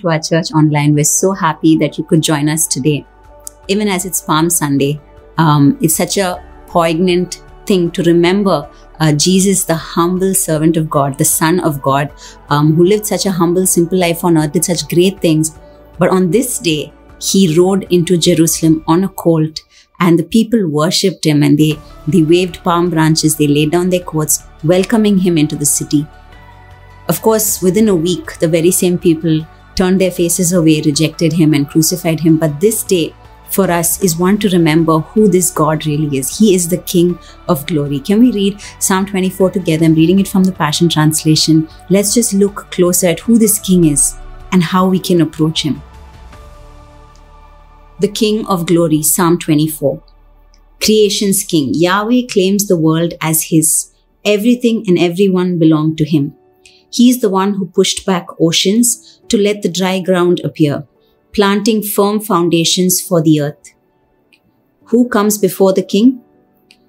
To our church online. We're so happy that you could join us today. Even as it's Palm Sunday, um, it's such a poignant thing to remember uh, Jesus, the humble servant of God, the Son of God, um, who lived such a humble, simple life on earth, did such great things. But on this day, he rode into Jerusalem on a colt and the people worshipped him and they, they waved palm branches, they laid down their coats, welcoming him into the city. Of course, within a week, the very same people turned their faces away, rejected him, and crucified him. But this day, for us, is one to remember who this God really is. He is the King of glory. Can we read Psalm 24 together? I'm reading it from the Passion Translation. Let's just look closer at who this King is and how we can approach him. The King of glory, Psalm 24. Creation's King. Yahweh claims the world as his. Everything and everyone belong to him. He is the one who pushed back oceans to let the dry ground appear, planting firm foundations for the earth. Who comes before the king?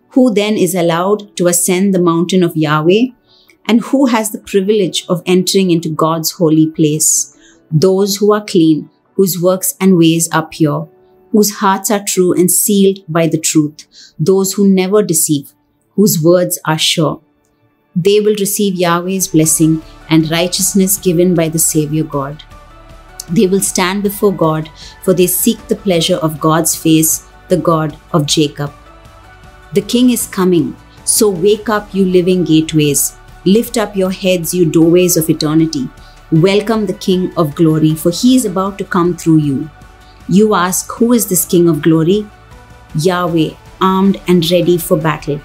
Who then is allowed to ascend the mountain of Yahweh? And who has the privilege of entering into God's holy place? Those who are clean, whose works and ways are pure, whose hearts are true and sealed by the truth, those who never deceive, whose words are sure they will receive Yahweh's blessing and righteousness given by the Savior God. They will stand before God, for they seek the pleasure of God's face, the God of Jacob. The King is coming, so wake up, you living gateways. Lift up your heads, you doorways of eternity. Welcome the King of glory, for he is about to come through you. You ask, Who is this King of glory? Yahweh, armed and ready for battle.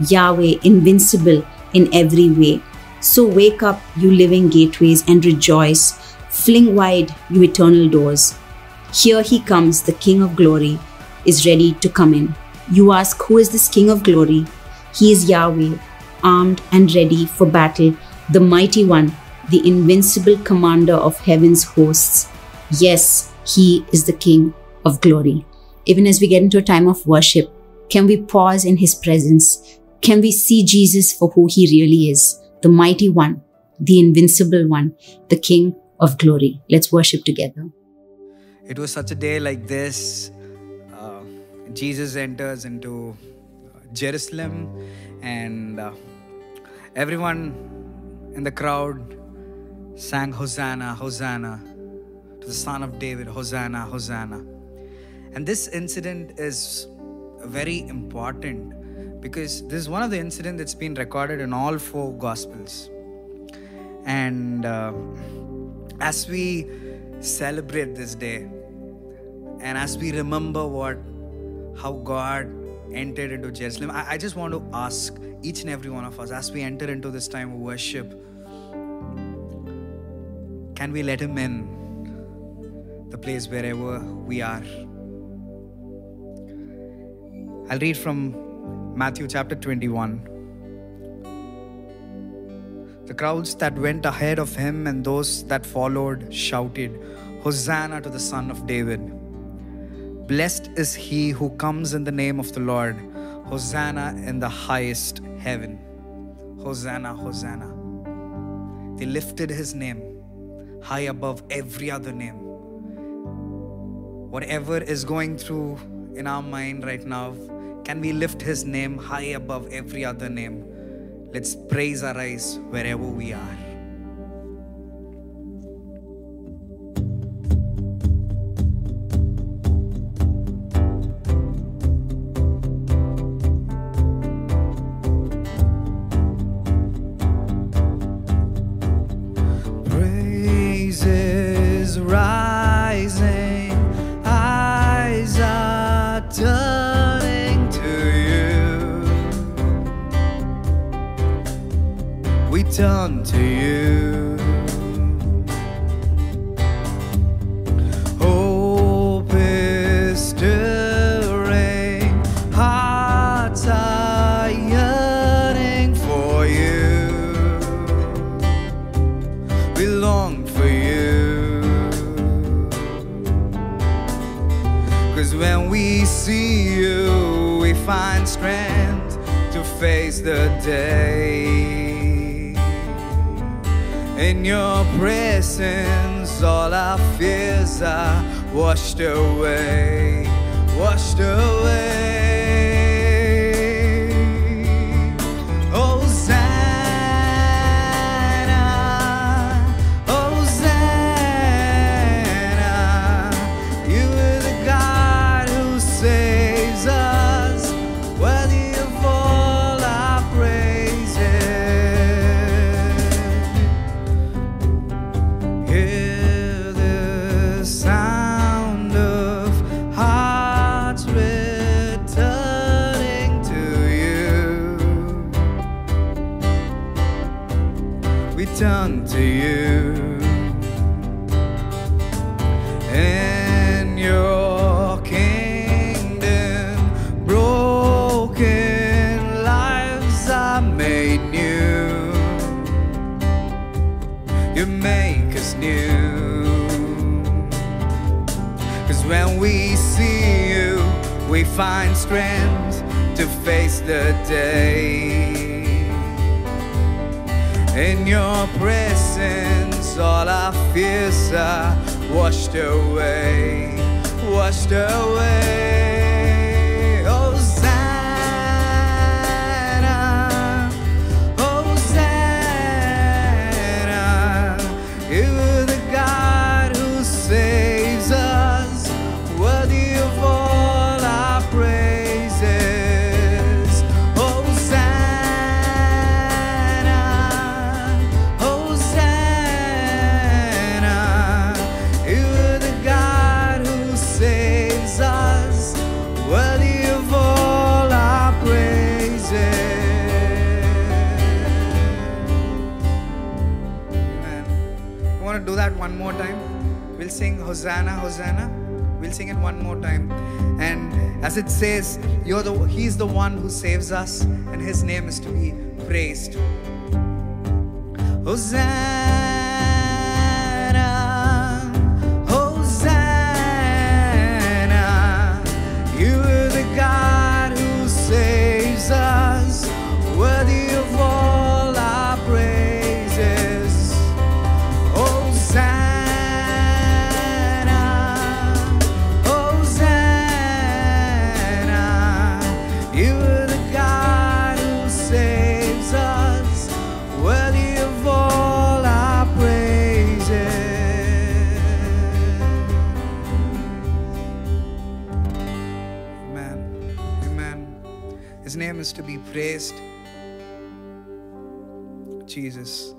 Yahweh, invincible in every way. So wake up, you living gateways, and rejoice. Fling wide, you eternal doors. Here he comes, the King of glory, is ready to come in. You ask, Who is this King of glory? He is Yahweh, armed and ready for battle, the mighty one, the invincible commander of heaven's hosts. Yes, he is the King of glory. Even as we get into a time of worship, can we pause in his presence can we see Jesus for who he really is, the mighty one, the invincible one, the King of glory. Let's worship together. It was such a day like this. Uh, Jesus enters into Jerusalem, and uh, everyone in the crowd sang Hosanna, Hosanna to the Son of David, Hosanna, Hosanna. And this incident is very important because this is one of the incidents that's been recorded in all four gospels. And uh, as we celebrate this day and as we remember what how god entered into jerusalem I, I just want to ask each and every one of us as we enter into this time of worship can we let him in the place wherever we are? I'll read from Matthew chapter 21. The crowds that went ahead of him and those that followed shouted, Hosanna to the Son of David. Blessed is he who comes in the name of the Lord. Hosanna in the highest heaven. Hosanna, Hosanna. They lifted his name high above every other name. Whatever is going through in our mind right now, can we lift his name high above every other name? Let's praise our eyes wherever we are. We find strength to face the day. In your presence, all our fears are washed away, washed away. Sing Hosanna, Hosanna. We'll sing it one more time. And as it says, you're the He's the one who saves us, and His name is to be praised. Hosanna, Hosanna, praised. Jesus.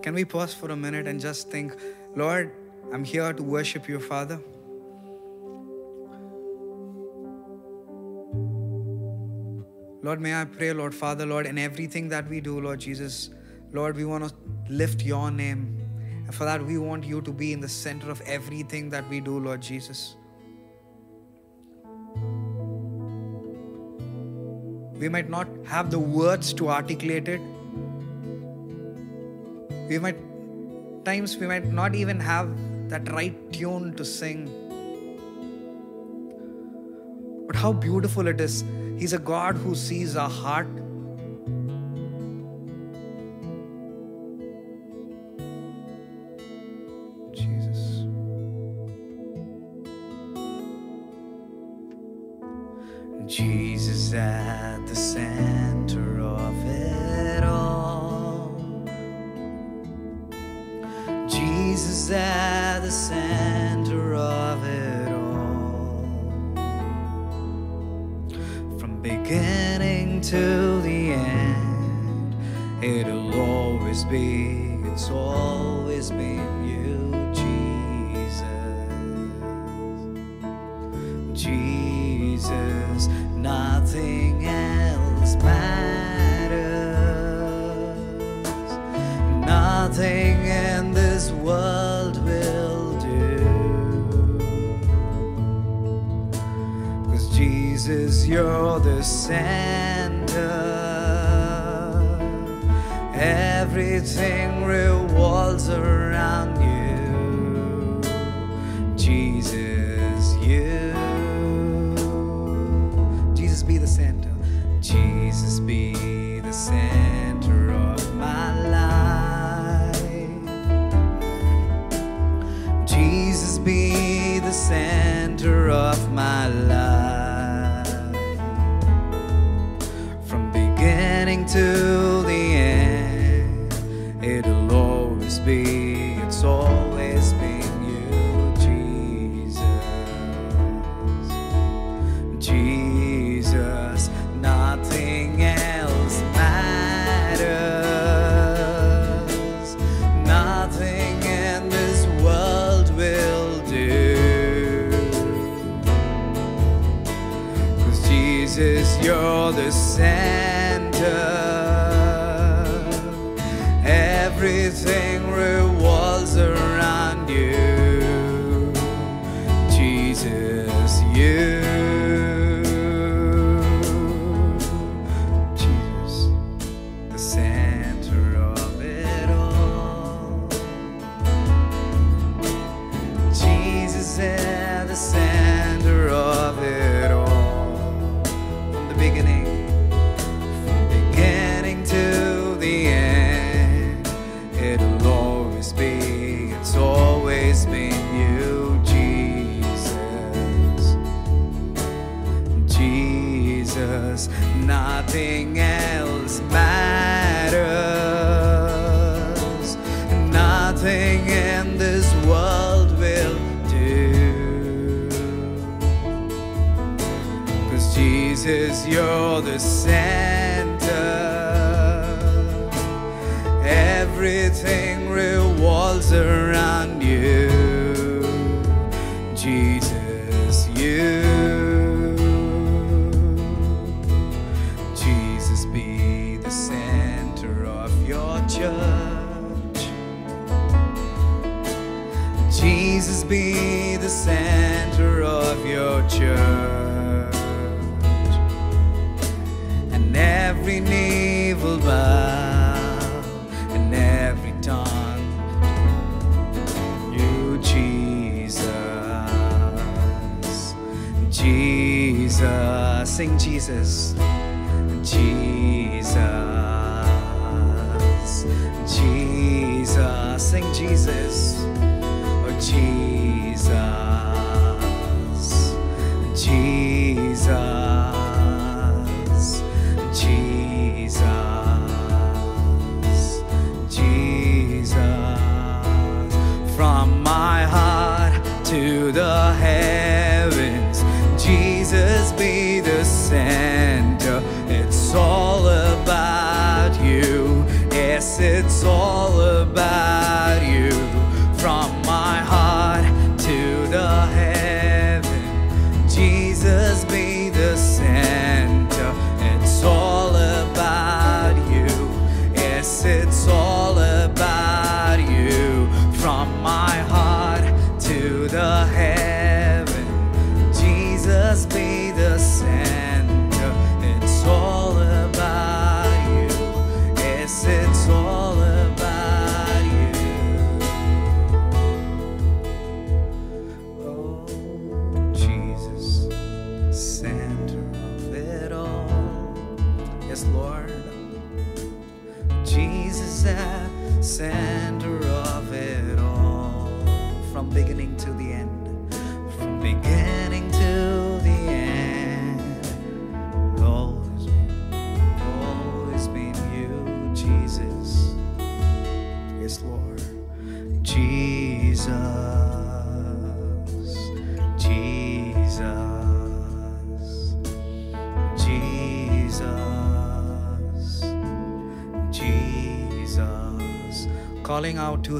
Can we pause for a minute and just think, Lord, I'm here to worship your Father. Lord, may I pray, Lord Father, Lord, in everything that we do, Lord Jesus, Lord, we want to lift your name. And for that, we want you to be in the center of everything that we do, Lord Jesus. We might not have the words to articulate it. We might, times, we might not even have that right tune to sing. But how beautiful it is. He's a God who sees our heart.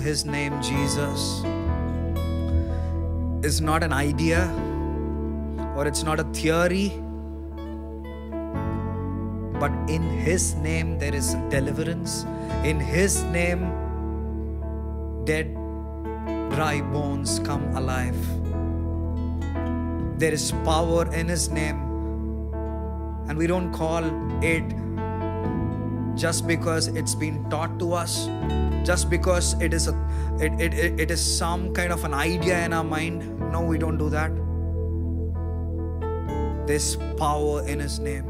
His name, Jesus, is not an idea or it's not a theory, but in his name there is deliverance. In his name, dead, dry bones come alive. There is power in his name, and we don't call it just because it's been taught to us just because it is a it, it, it, is some kind of an idea in our mind no we don't do that. There's power in his name.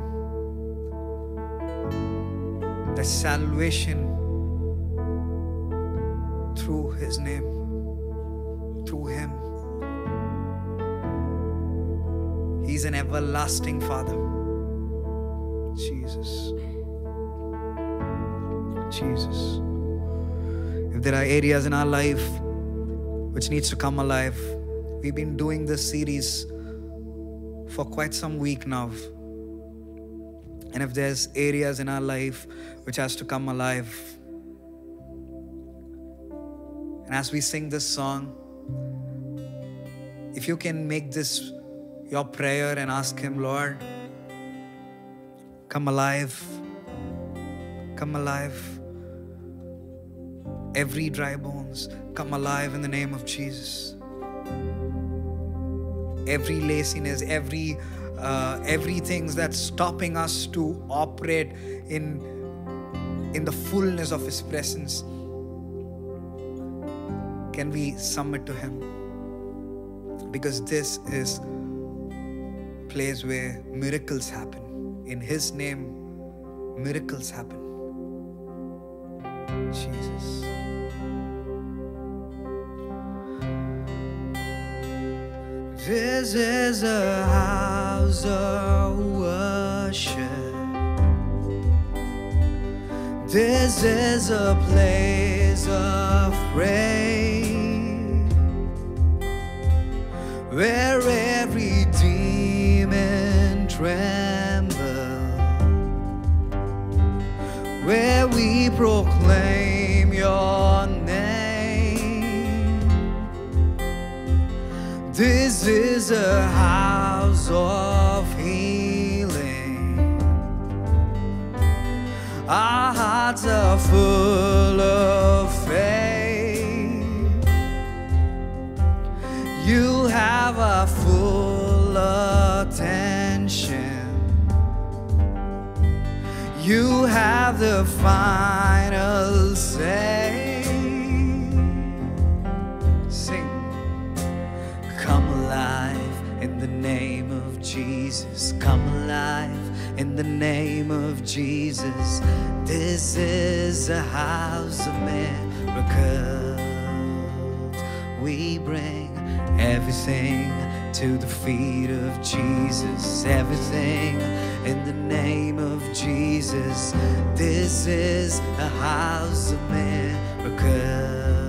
There's salvation through his name through him. He's an everlasting father. Jesus Jesus. If there are areas in our life which needs to come alive, we've been doing this series for quite some week now. And if there's areas in our life which has to come alive, and as we sing this song, if you can make this your prayer and ask Him, Lord, Come alive. Come alive. Every dry bones, come alive in the name of Jesus. Every laziness, every uh, everything that's stopping us to operate in in the fullness of His presence, can we submit to Him? Because this is place where miracles happen. In His name, miracles happen. Jesus. This is a house of worship. This is a place of praise where every demon trembles, where we proclaim This is a house of healing. Our hearts are full of faith. You have our full attention. You have the final say. Come alive in the name of Jesus. This is a house of miracles. We bring everything to the feet of Jesus. Everything in the name of Jesus. This is a house of miracles.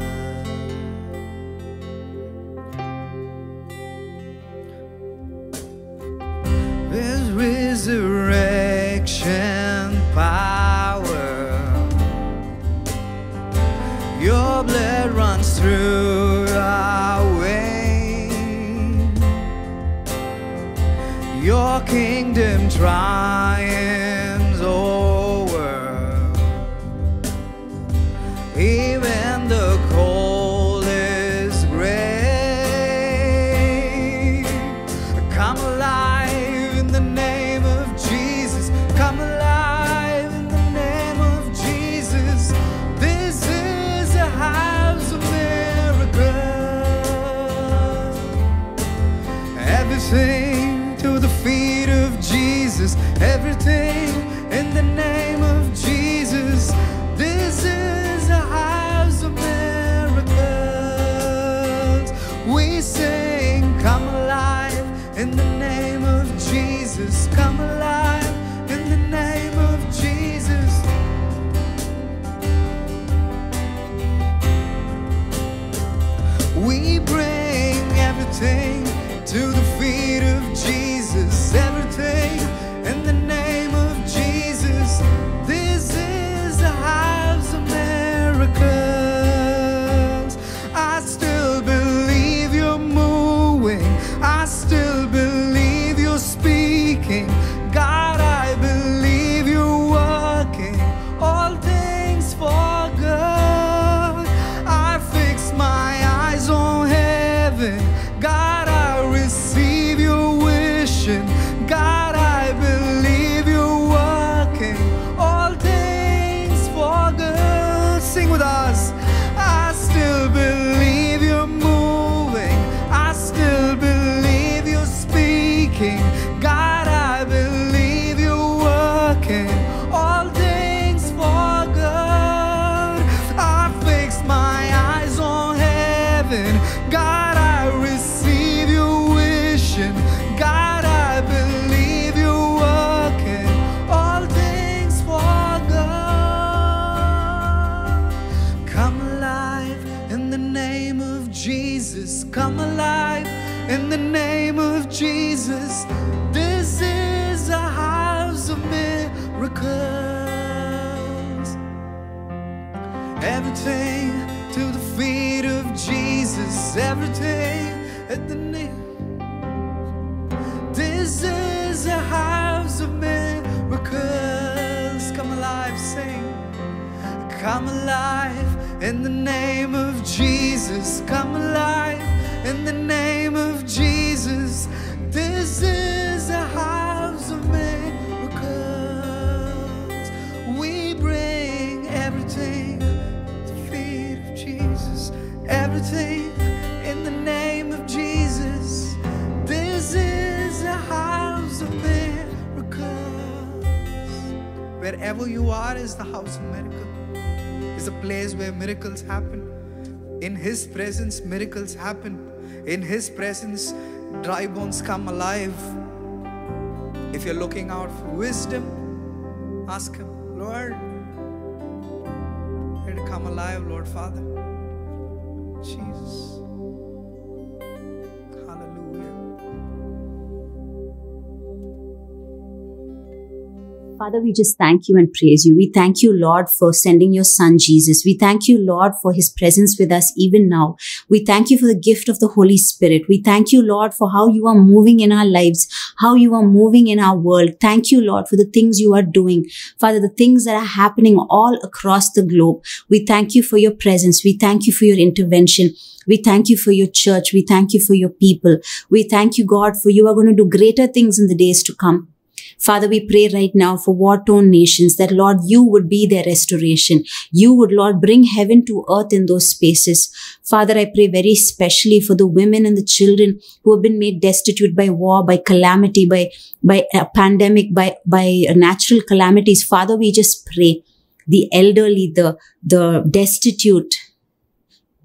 Kingdom in the name of Jesus. Come alive in the name of Jesus. This is a house of miracles. We bring everything to the feet of Jesus. Everything in the name of Jesus. This is a house of miracles. Wherever you are is the house of miracle. Is a place where miracles happen. In His presence, miracles happen. In His presence, dry bones come alive. If you're looking out for wisdom, ask Him, Lord, let it come alive, Lord Father. Father, we just thank you and praise you. We thank you, Lord, for sending your son Jesus. We thank you, Lord, for his presence with us even now. We thank you for the gift of the Holy Spirit. We thank you, Lord, for how you are moving in our lives, how you are moving in our world. Thank you, Lord, for the things you are doing. Father, the things that are happening all across the globe. We thank you for your presence. We thank you for your intervention. We thank you for your church. We thank you for your people. We thank you, God, for you are going to do greater things in the days to come. Father, we pray right now for war torn nations that, Lord, you would be their restoration. You would, Lord, bring heaven to earth in those spaces. Father, I pray very specially for the women and the children who have been made destitute by war, by calamity, by, by a pandemic, by, by natural calamities. Father, we just pray the elderly, the, the destitute,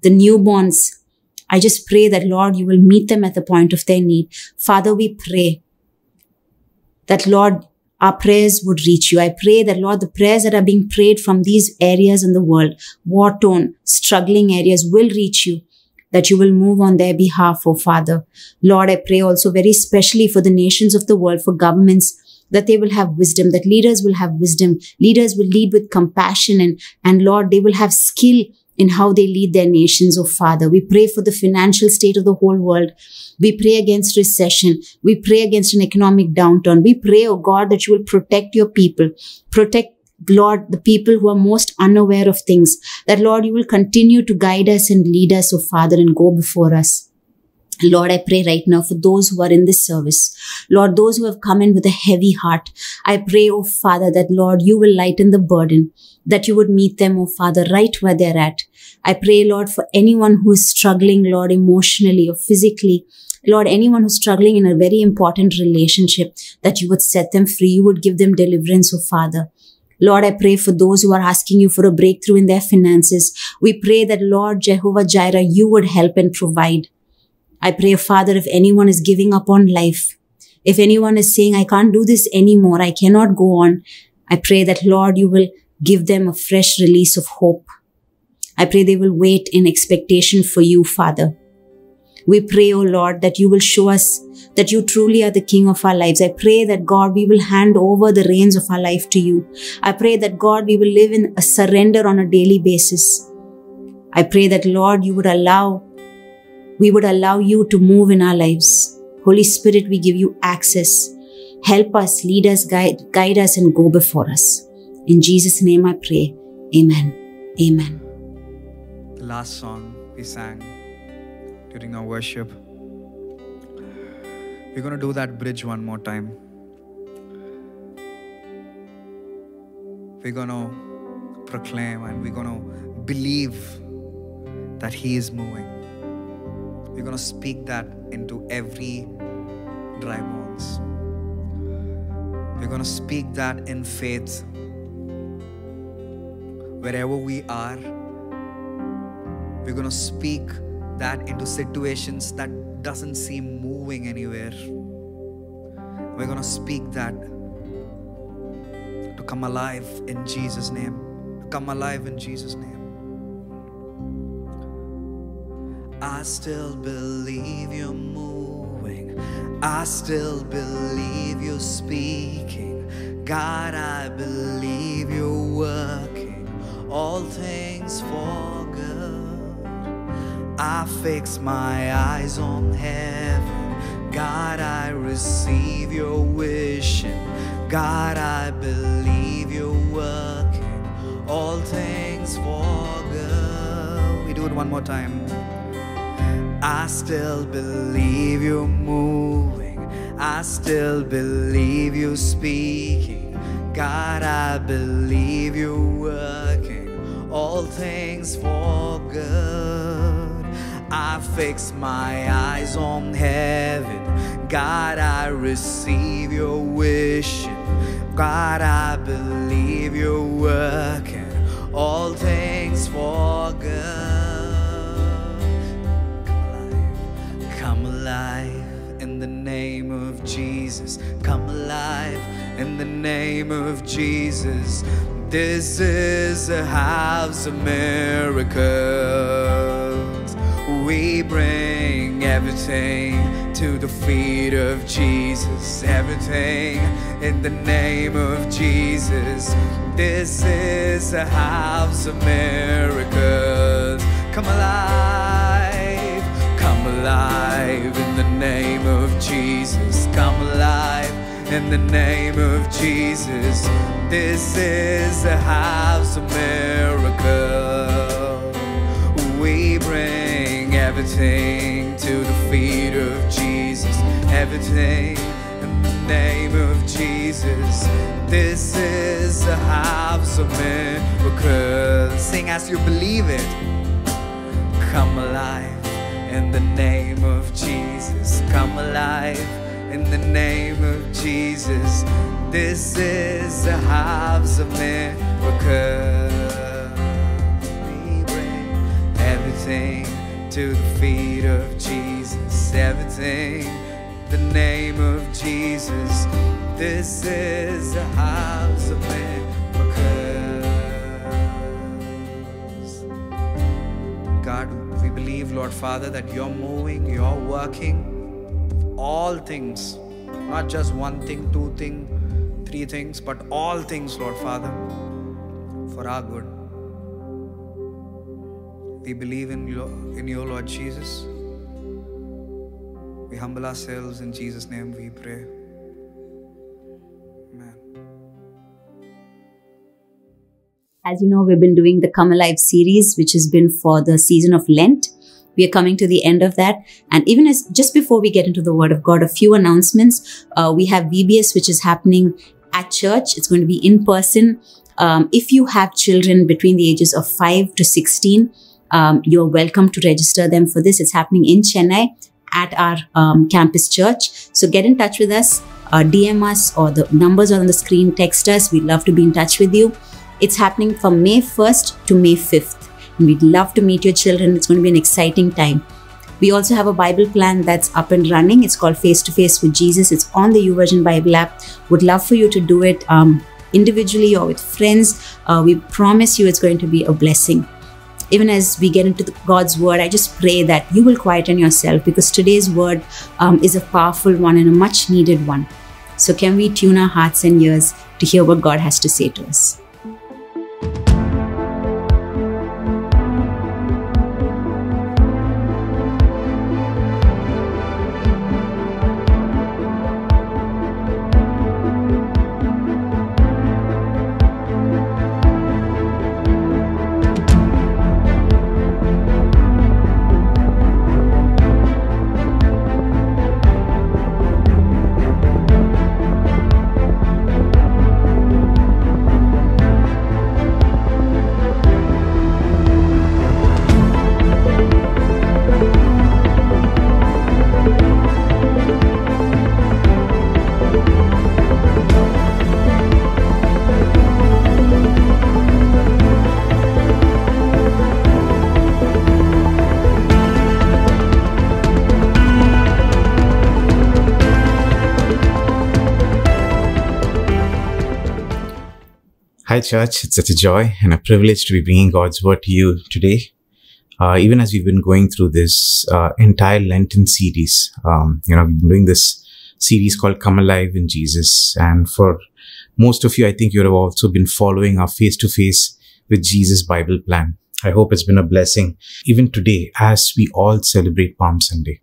the newborns. I just pray that, Lord, you will meet them at the point of their need. Father, we pray that Lord, our prayers would reach you. I pray that Lord, the prayers that are being prayed from these areas in the world, war torn, struggling areas will reach you, that you will move on their behalf, oh Father. Lord, I pray also very specially for the nations of the world, for governments, that they will have wisdom, that leaders will have wisdom, leaders will lead with compassion and, and Lord, they will have skill in how they lead their nations, oh Father. We pray for the financial state of the whole world. We pray against recession. We pray against an economic downturn. We pray, oh God, that you will protect your people, protect Lord, the people who are most unaware of things, that Lord, you will continue to guide us and lead us, oh Father, and go before us. Lord, I pray right now for those who are in this service. Lord, those who have come in with a heavy heart. I pray, oh Father, that Lord, you will lighten the burden, that you would meet them, oh Father, right where they're at. I pray, Lord, for anyone who is struggling, Lord, emotionally or physically. Lord, anyone who's struggling in a very important relationship, that you would set them free. You would give them deliverance, oh Father. Lord, I pray for those who are asking you for a breakthrough in their finances. We pray that, Lord Jehovah Jireh, you would help and provide. I pray, Father, if anyone is giving up on life, if anyone is saying, I can't do this anymore, I cannot go on, I pray that, Lord, you will give them a fresh release of hope. I pray they will wait in expectation for you, Father. We pray, O oh Lord, that you will show us that you truly are the King of our lives. I pray that God, we will hand over the reins of our life to you. I pray that God, we will live in a surrender on a daily basis. I pray that Lord, you would allow, we would allow you to move in our lives. Holy Spirit, we give you access. Help us, lead us, guide, guide us, and go before us. In Jesus' name I pray. Amen. Amen. The last song we sang during our worship. We're going to do that bridge one more time. We're going to proclaim and we're going to believe that He is moving. We're going to speak that into every dry bones. We're going to speak that in faith. Wherever we are, we're going to speak that into situations that doesn't seem moving anywhere. We're going to speak that to come alive in Jesus' name. To come alive in Jesus' name. I still believe you're moving. I still believe you're speaking. God, I believe you're working all things for good. I fix my eyes on heaven. God, I receive your wishing. God, I believe you're working all things for good. We do it one more time. I still believe you're moving. I still believe you're speaking. God, I believe you're working all things for good. I fix my eyes on heaven. God, I receive your wish. God, I believe you're working all things for good. Name of Jesus. Come alive in the name of Jesus. This is a house of miracles. We bring everything to the feet of Jesus. Everything in the name of Jesus. This is a house of miracles. Come alive, alive in the name of Jesus. Come alive in the name of Jesus. This is a house of miracles. We bring everything to the feet of Jesus. Everything in the name of Jesus. This is a house of miracles. Sing as you believe it. Come alive in the name of Jesus. Come alive in the name of Jesus. This is a house of miracles. We bring everything to the feet of Jesus. Everything, the name of Jesus. This is a house of miracles. God, believe, Lord Father, that you're moving, you're working all things, not just one thing, two things, three things, but all things, Lord Father, for our good. We believe in you, in you, Lord Jesus. We humble ourselves in Jesus' name. We pray. As you know, we've been doing the Come Alive series, which has been for the season of Lent. We are coming to the end of that. And even as just before we get into the Word of God, a few announcements. Uh, we have VBS, which is happening at church. It's going to be in person. Um, if you have children between the ages of 5 to 16, um, you're welcome to register them for this. It's happening in Chennai at our um, campus church. So get in touch with us, uh, DM us, or the numbers are on the screen. Text us. We'd love to be in touch with you. It's happening from May 1st to May 5th. And we'd love to meet your children. It's going to be an exciting time. We also have a Bible plan that's up and running. It's called Face to Face with Jesus. It's on the YouVersion Bible app. Would love for you to do it um, individually or with friends. Uh, we promise you it's going to be a blessing. Even as we get into the, God's word, I just pray that you will quieten yourself because today's word um, is a powerful one and a much needed one. So, can we tune our hearts and ears to hear what God has to say to us? Church. It's such a joy and a privilege to be bringing God's word to you today. Uh, even as we've been going through this uh, entire Lenten series, um, you know, we've been doing this series called Come Alive in Jesus. And for most of you, I think you have also been following our face to face with Jesus Bible plan. I hope it's been a blessing even today as we all celebrate Palm Sunday.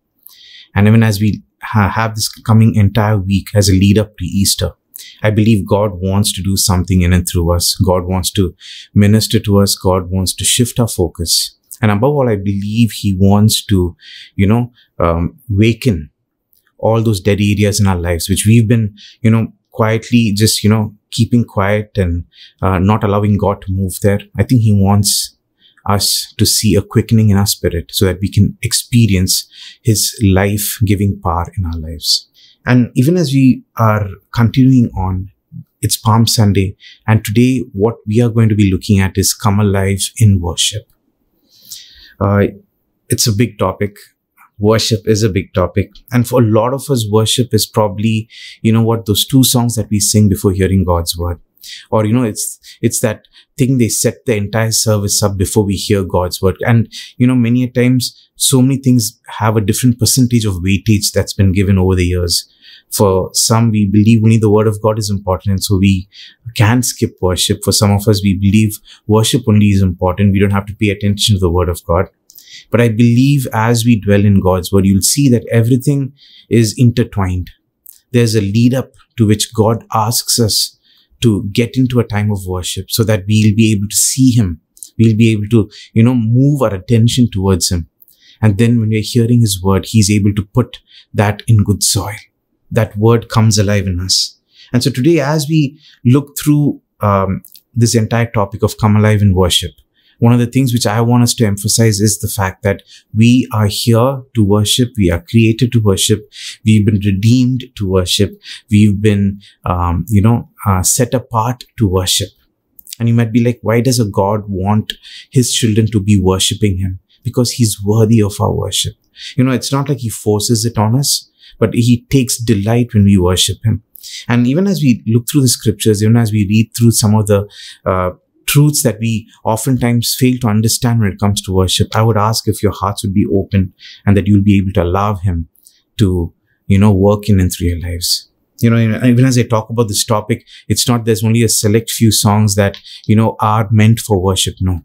And even as we ha- have this coming entire week as a lead up to Easter, I believe God wants to do something in and through us. God wants to minister to us. God wants to shift our focus. And above all, I believe He wants to, you know, um, waken all those dead areas in our lives, which we've been, you know, quietly just, you know, keeping quiet and uh, not allowing God to move there. I think He wants us to see a quickening in our spirit so that we can experience His life giving power in our lives. And even as we are continuing on, it's Palm Sunday. And today, what we are going to be looking at is come alive in worship. Uh, it's a big topic. Worship is a big topic. And for a lot of us, worship is probably, you know what, those two songs that we sing before hearing God's word. Or, you know, it's, it's that thing they set the entire service up before we hear God's word. And, you know, many a times, so many things have a different percentage of weightage that's been given over the years. For some, we believe only the word of God is important. And so we can skip worship. For some of us, we believe worship only is important. We don't have to pay attention to the word of God. But I believe as we dwell in God's word, you'll see that everything is intertwined. There's a lead up to which God asks us to get into a time of worship so that we'll be able to see him. We'll be able to, you know, move our attention towards him. And then when we're hearing his word, he's able to put that in good soil. That word comes alive in us. And so today, as we look through um, this entire topic of come alive in worship, one of the things which I want us to emphasize is the fact that we are here to worship. We are created to worship. We've been redeemed to worship. We've been, um, you know, uh, set apart to worship. And you might be like, why does a God want his children to be worshiping him? Because he's worthy of our worship. You know, it's not like he forces it on us, but he takes delight when we worship him. And even as we look through the scriptures, even as we read through some of the uh, truths that we oftentimes fail to understand when it comes to worship, I would ask if your hearts would be open and that you'll be able to allow Him to, you know, work in and through your lives. You know, even as I talk about this topic, it's not there's only a select few songs that, you know, are meant for worship. No.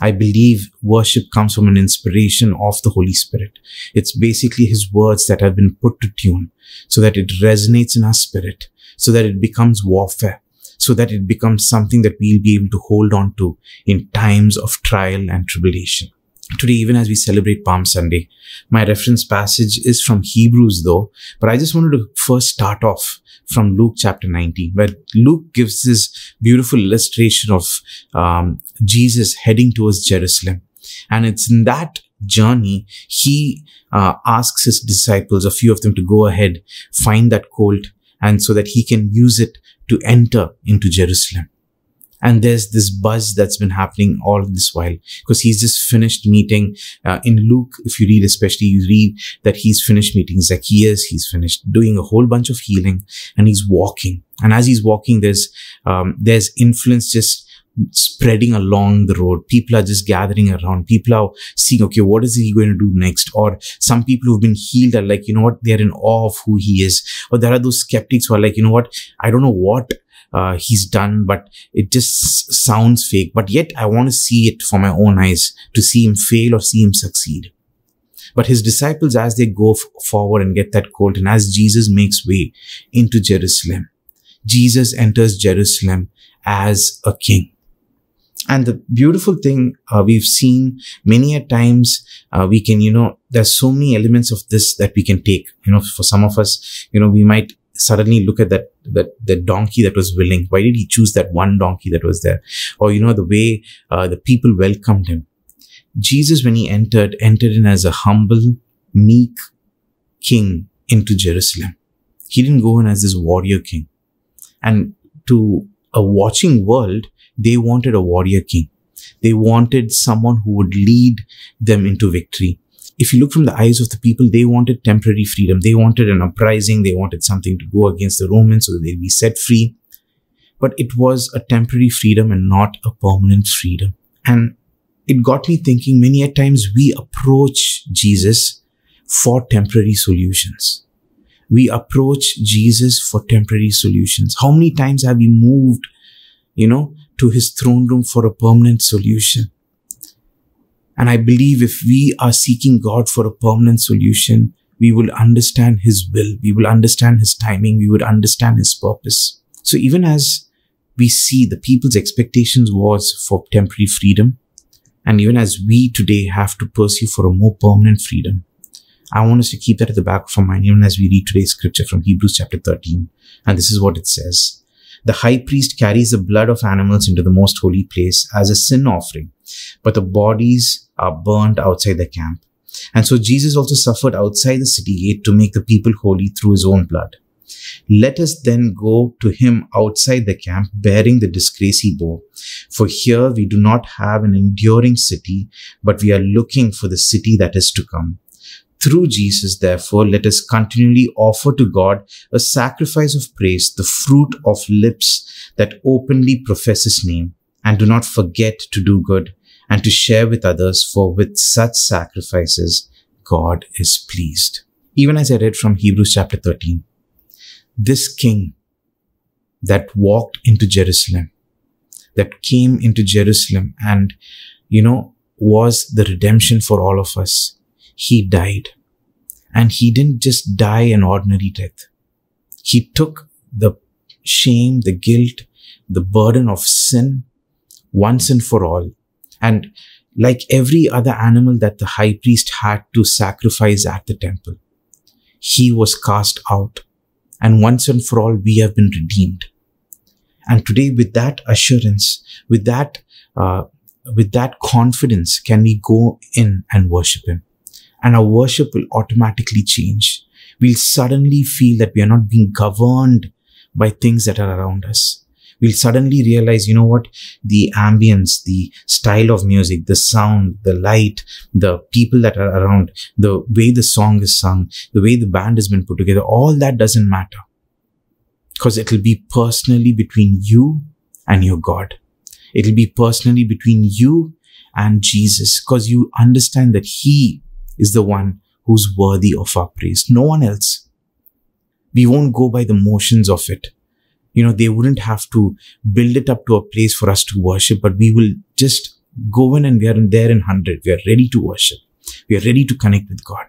I believe worship comes from an inspiration of the Holy Spirit. It's basically His words that have been put to tune so that it resonates in our spirit, so that it becomes warfare, so that it becomes something that we'll be able to hold on to in times of trial and tribulation. Today, even as we celebrate Palm Sunday, my reference passage is from Hebrews though, but I just wanted to first start off from Luke chapter 19, where Luke gives this beautiful illustration of um, Jesus heading towards Jerusalem. And it's in that journey, he uh, asks his disciples, a few of them to go ahead, find that colt, and so that he can use it to enter into Jerusalem. And there's this buzz that's been happening all this while because he's just finished meeting uh, in Luke. If you read, especially you read that he's finished meeting Zacchaeus. He's finished doing a whole bunch of healing and he's walking. And as he's walking, there's, um, there's influence just spreading along the road. People are just gathering around. People are seeing, okay, what is he going to do next? Or some people who've been healed are like, you know what? They're in awe of who he is. Or there are those skeptics who are like, you know what? I don't know what uh, he's done, but it just sounds fake. But yet I want to see it for my own eyes to see him fail or see him succeed. But his disciples, as they go forward and get that colt, and as Jesus makes way into Jerusalem, Jesus enters Jerusalem as a king. And the beautiful thing uh, we've seen many a times, uh, we can, you know, there's so many elements of this that we can take. You know, for some of us, you know, we might suddenly look at that that the donkey that was willing. Why did he choose that one donkey that was there? Or you know the way uh, the people welcomed him. Jesus when he entered entered in as a humble meek king into jerusalem. He didn't go in as this warrior king. And to a watching world they wanted a warrior king they wanted someone who would lead them into victory if you look from the eyes of the people, they wanted temporary freedom. They wanted an uprising. They wanted something to go against the Romans so that they'd be set free. But it was a temporary freedom and not a permanent freedom. And it got me thinking many a times we approach Jesus for temporary solutions. We approach Jesus for temporary solutions. How many times have we moved, you know, to his throne room for a permanent solution? And I believe if we are seeking God for a permanent solution, we will understand His will. We will understand His timing. We would understand His purpose. So even as we see the people's expectations was for temporary freedom, And even as we today have to pursue for a more permanent freedom, I want us to keep that at the back of our mind, even as we read today's scripture from Hebrews chapter 13. And this is what it says. The high priest carries the blood of animals into the most holy place as a sin offering, but the bodies are burned outside the camp. And so Jesus also suffered outside the city gate to make the people holy through his own blood. Let us then go to him outside the camp bearing the disgrace he bore. For here we do not have an enduring city, but we are looking for the city that is to come. Through Jesus, therefore, let us continually offer to God a sacrifice of praise, the fruit of lips that openly profess his name, and do not forget to do good and to share with others, for with such sacrifices, God is pleased. Even as I read from Hebrews chapter 13, this king that walked into Jerusalem, that came into Jerusalem and, you know, was the redemption for all of us. He died. And he didn't just die an ordinary death. He took the shame, the guilt, the burden of sin once and for all. And like every other animal that the high priest had to sacrifice at the temple, he was cast out and once and for all we have been redeemed. And today, with that assurance, with that, uh, with that confidence, can we go in and worship Him? And our worship will automatically change. We'll suddenly feel that we are not being governed by things that are around us. We'll suddenly realize, you know what? The ambience, the style of music, the sound, the light, the people that are around, the way the song is sung, the way the band has been put together, all that doesn't matter. Because it'll be personally between you and your God. It'll be personally between you and Jesus because you understand that He is the one who's worthy of our praise. No one else. We won't go by the motions of it you know, they wouldn't have to build it up to a place for us to worship, but we will just go in and we are in there in hundred. We are ready to worship. We are ready to connect with God.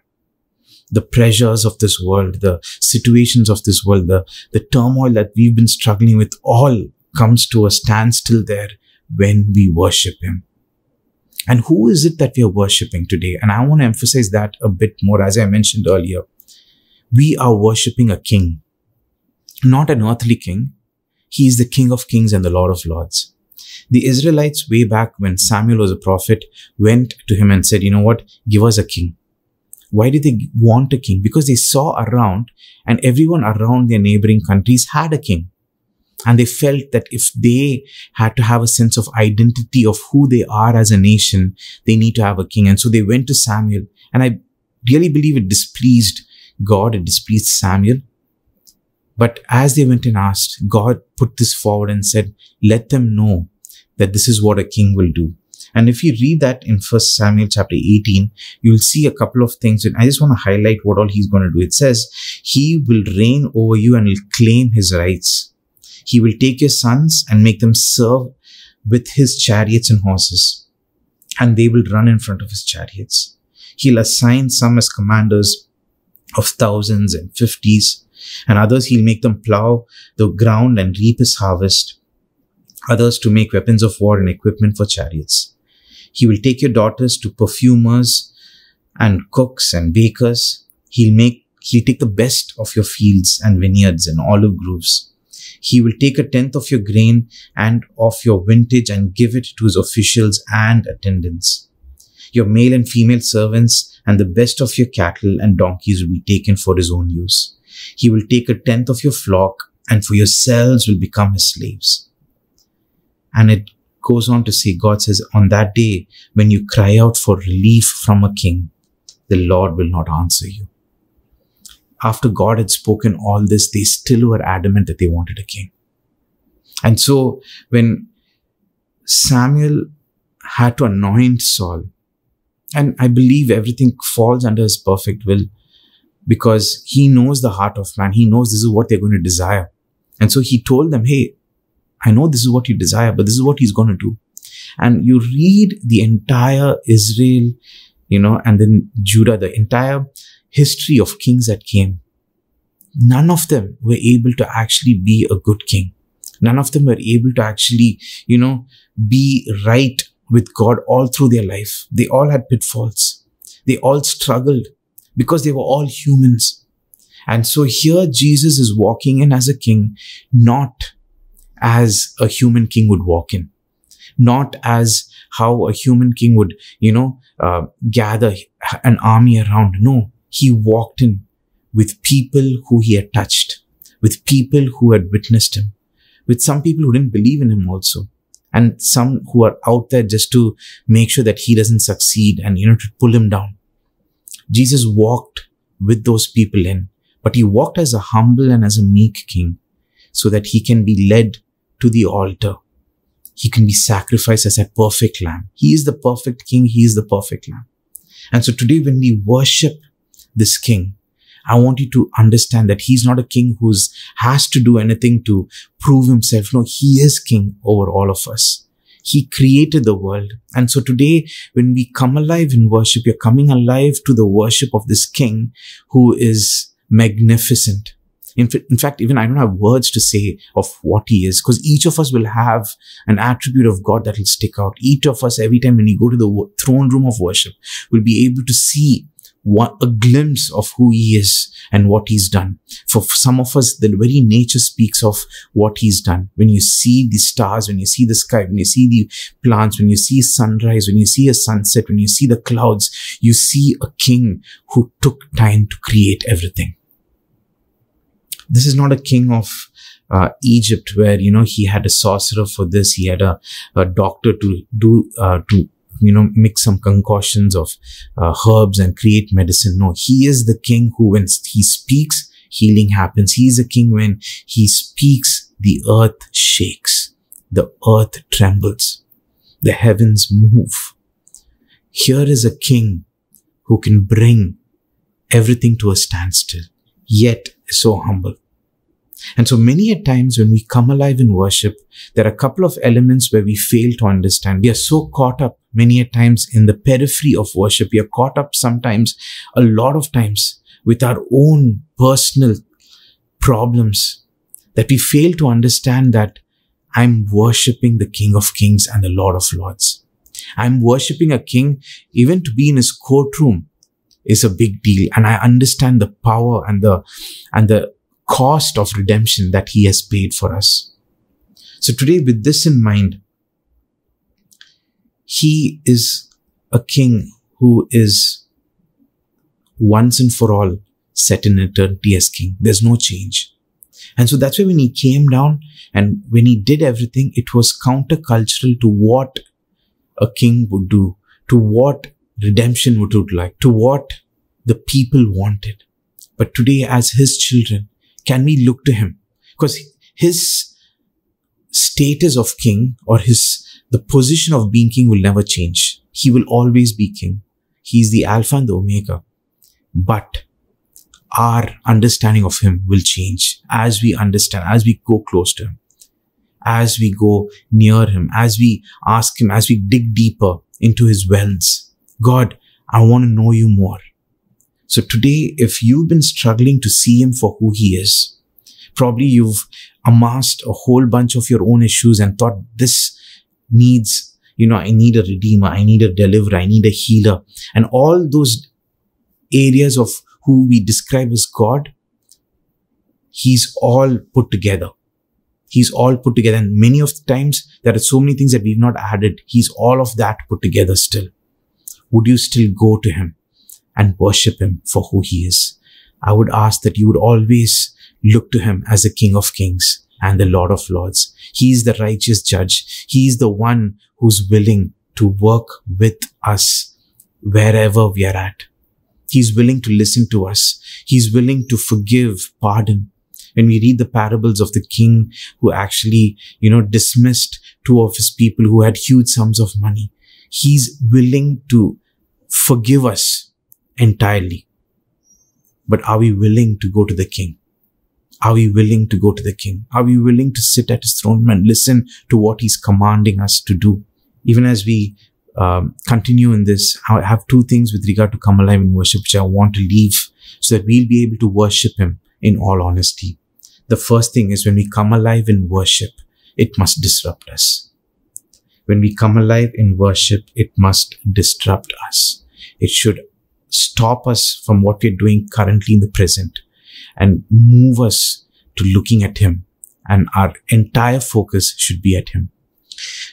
The pressures of this world, the situations of this world, the, the turmoil that we've been struggling with all comes to a standstill there when we worship Him. And who is it that we are worshiping today? And I want to emphasize that a bit more. As I mentioned earlier, we are worshiping a king not an earthly king. He is the King of kings and the Lord of lords. The Israelites, way back when Samuel was a prophet, went to him and said, You know what? Give us a king. Why did they want a king? Because they saw around and everyone around their neighboring countries had a king. And they felt that if they had to have a sense of identity of who they are as a nation, they need to have a king. And so they went to Samuel. And I really believe it displeased God, it displeased Samuel. But as they went and asked, God put this forward and said, let them know that this is what a king will do. And if you read that in First Samuel chapter 18, you'll see a couple of things. And I just want to highlight what all he's going to do. It says, he will reign over you and will claim his rights. He will take your sons and make them serve with his chariots and horses, and they will run in front of his chariots. He'll assign some as commanders of thousands and fifties, and others he'll make them plow the ground and reap his harvest, others to make weapons of war and equipment for chariots. He will take your daughters to perfumers and cooks and bakers. He'll make, he'll take the best of your fields and vineyards and olive groves. He will take a tenth of your grain and of your vintage and give it to his officials and attendants. Your male and female servants and the best of your cattle and donkeys will be taken for his own use. He will take a tenth of your flock, and for yourselves will become his slaves. And it goes on to say, God says, on that day, when you cry out for relief from a king, the Lord will not answer you. After God had spoken all this, they still were adamant that they wanted a king. And so when Samuel had to anoint Saul, and I believe everything falls under his perfect will, because he knows the heart of man. He knows this is what they're going to desire. And so he told them, Hey, I know this is what you desire, but this is what he's going to do. And you read the entire Israel, you know, and then Judah, the entire history of kings that came. None of them were able to actually be a good king. None of them were able to actually, you know, be right with God all through their life. They all had pitfalls. They all struggled because they were all humans. And so here Jesus is walking in as a king, not as a human king would walk in, not as how a human king would, you know, uh, gather an army around. No, he walked in with people who he had touched, with people who had witnessed him, with some people who didn't believe in him also, and some who are out there just to make sure that he doesn't succeed and, you know, to pull him down. Jesus walked with those people in, but he walked as a humble and as a meek king so that he can be led to the altar. He can be sacrificed as a perfect lamb. He is the perfect king. He is the perfect lamb. And so today when we worship this king, I want you to understand that he's not a king who's has to do anything to prove himself. No, he is king over all of us. He created the world. And so today, when we come alive in worship, you're coming alive to the worship of this king who is magnificent. In, in fact, even I don't have words to say of what he is because each of us will have an attribute of God that will stick out. Each of us, every time when you go to the throne room of worship, will be able to see what, a glimpse of who he is and what he's done. For some of us, the very nature speaks of what he's done. When you see the stars, when you see the sky, when you see the plants, when you see sunrise, when you see a sunset, when you see the clouds, you see a king who took time to create everything. This is not a king of uh, Egypt where, you know, he had a sorcerer for this. He had a, a doctor to do, uh, to you know, mix some concoctions of uh, herbs and create medicine. No, he is the king who, when he speaks, healing happens. He is a king when he speaks, the earth shakes, the earth trembles, the heavens move. Here is a king who can bring everything to a standstill, yet so humble. And so many a times when we come alive in worship, there are a couple of elements where we fail to understand. We are so caught up many a times in the periphery of worship. We are caught up sometimes, a lot of times with our own personal problems that we fail to understand that I'm worshiping the King of Kings and the Lord of Lords. I'm worshiping a king, even to be in his courtroom is a big deal. And I understand the power and the, and the cost of redemption that he has paid for us. So today, with this in mind, he is a king who is once and for all set in eternity as king. There's no change. And so that's why when he came down and when he did everything, it was countercultural to what a king would do, to what redemption would look like, to what the people wanted. But today, as his children, can we look to him? Because his status of king or his, the position of being king will never change. He will always be king. He is the alpha and the omega. But our understanding of him will change as we understand, as we go close to him, as we go near him, as we ask him, as we dig deeper into his wells. God, I want to know you more. So today, if you've been struggling to see him for who he is, probably you've amassed a whole bunch of your own issues and thought this needs, you know, I need a redeemer, I need a deliverer, I need a healer. And all those areas of who we describe as God, he's all put together. He's all put together. And many of the times there are so many things that we've not added. He's all of that put together still. Would you still go to him? And worship him for who he is. I would ask that you would always look to him as the King of Kings and the Lord of Lords. He is the righteous judge. He is the one who's willing to work with us wherever we are at. He's willing to listen to us. He's willing to forgive, pardon. When we read the parables of the king who actually, you know, dismissed two of his people who had huge sums of money, he's willing to forgive us entirely. But are we willing to go to the king? Are we willing to go to the king? Are we willing to sit at his throne and listen to what he's commanding us to do? Even as we um, continue in this, I have two things with regard to come alive in worship, which I want to leave so that we'll be able to worship him in all honesty. The first thing is when we come alive in worship, it must disrupt us. when we come alive in worship, it must disrupt us. It should stop us from what we're doing currently in the present and move us to looking at Him. And our entire focus should be at Him.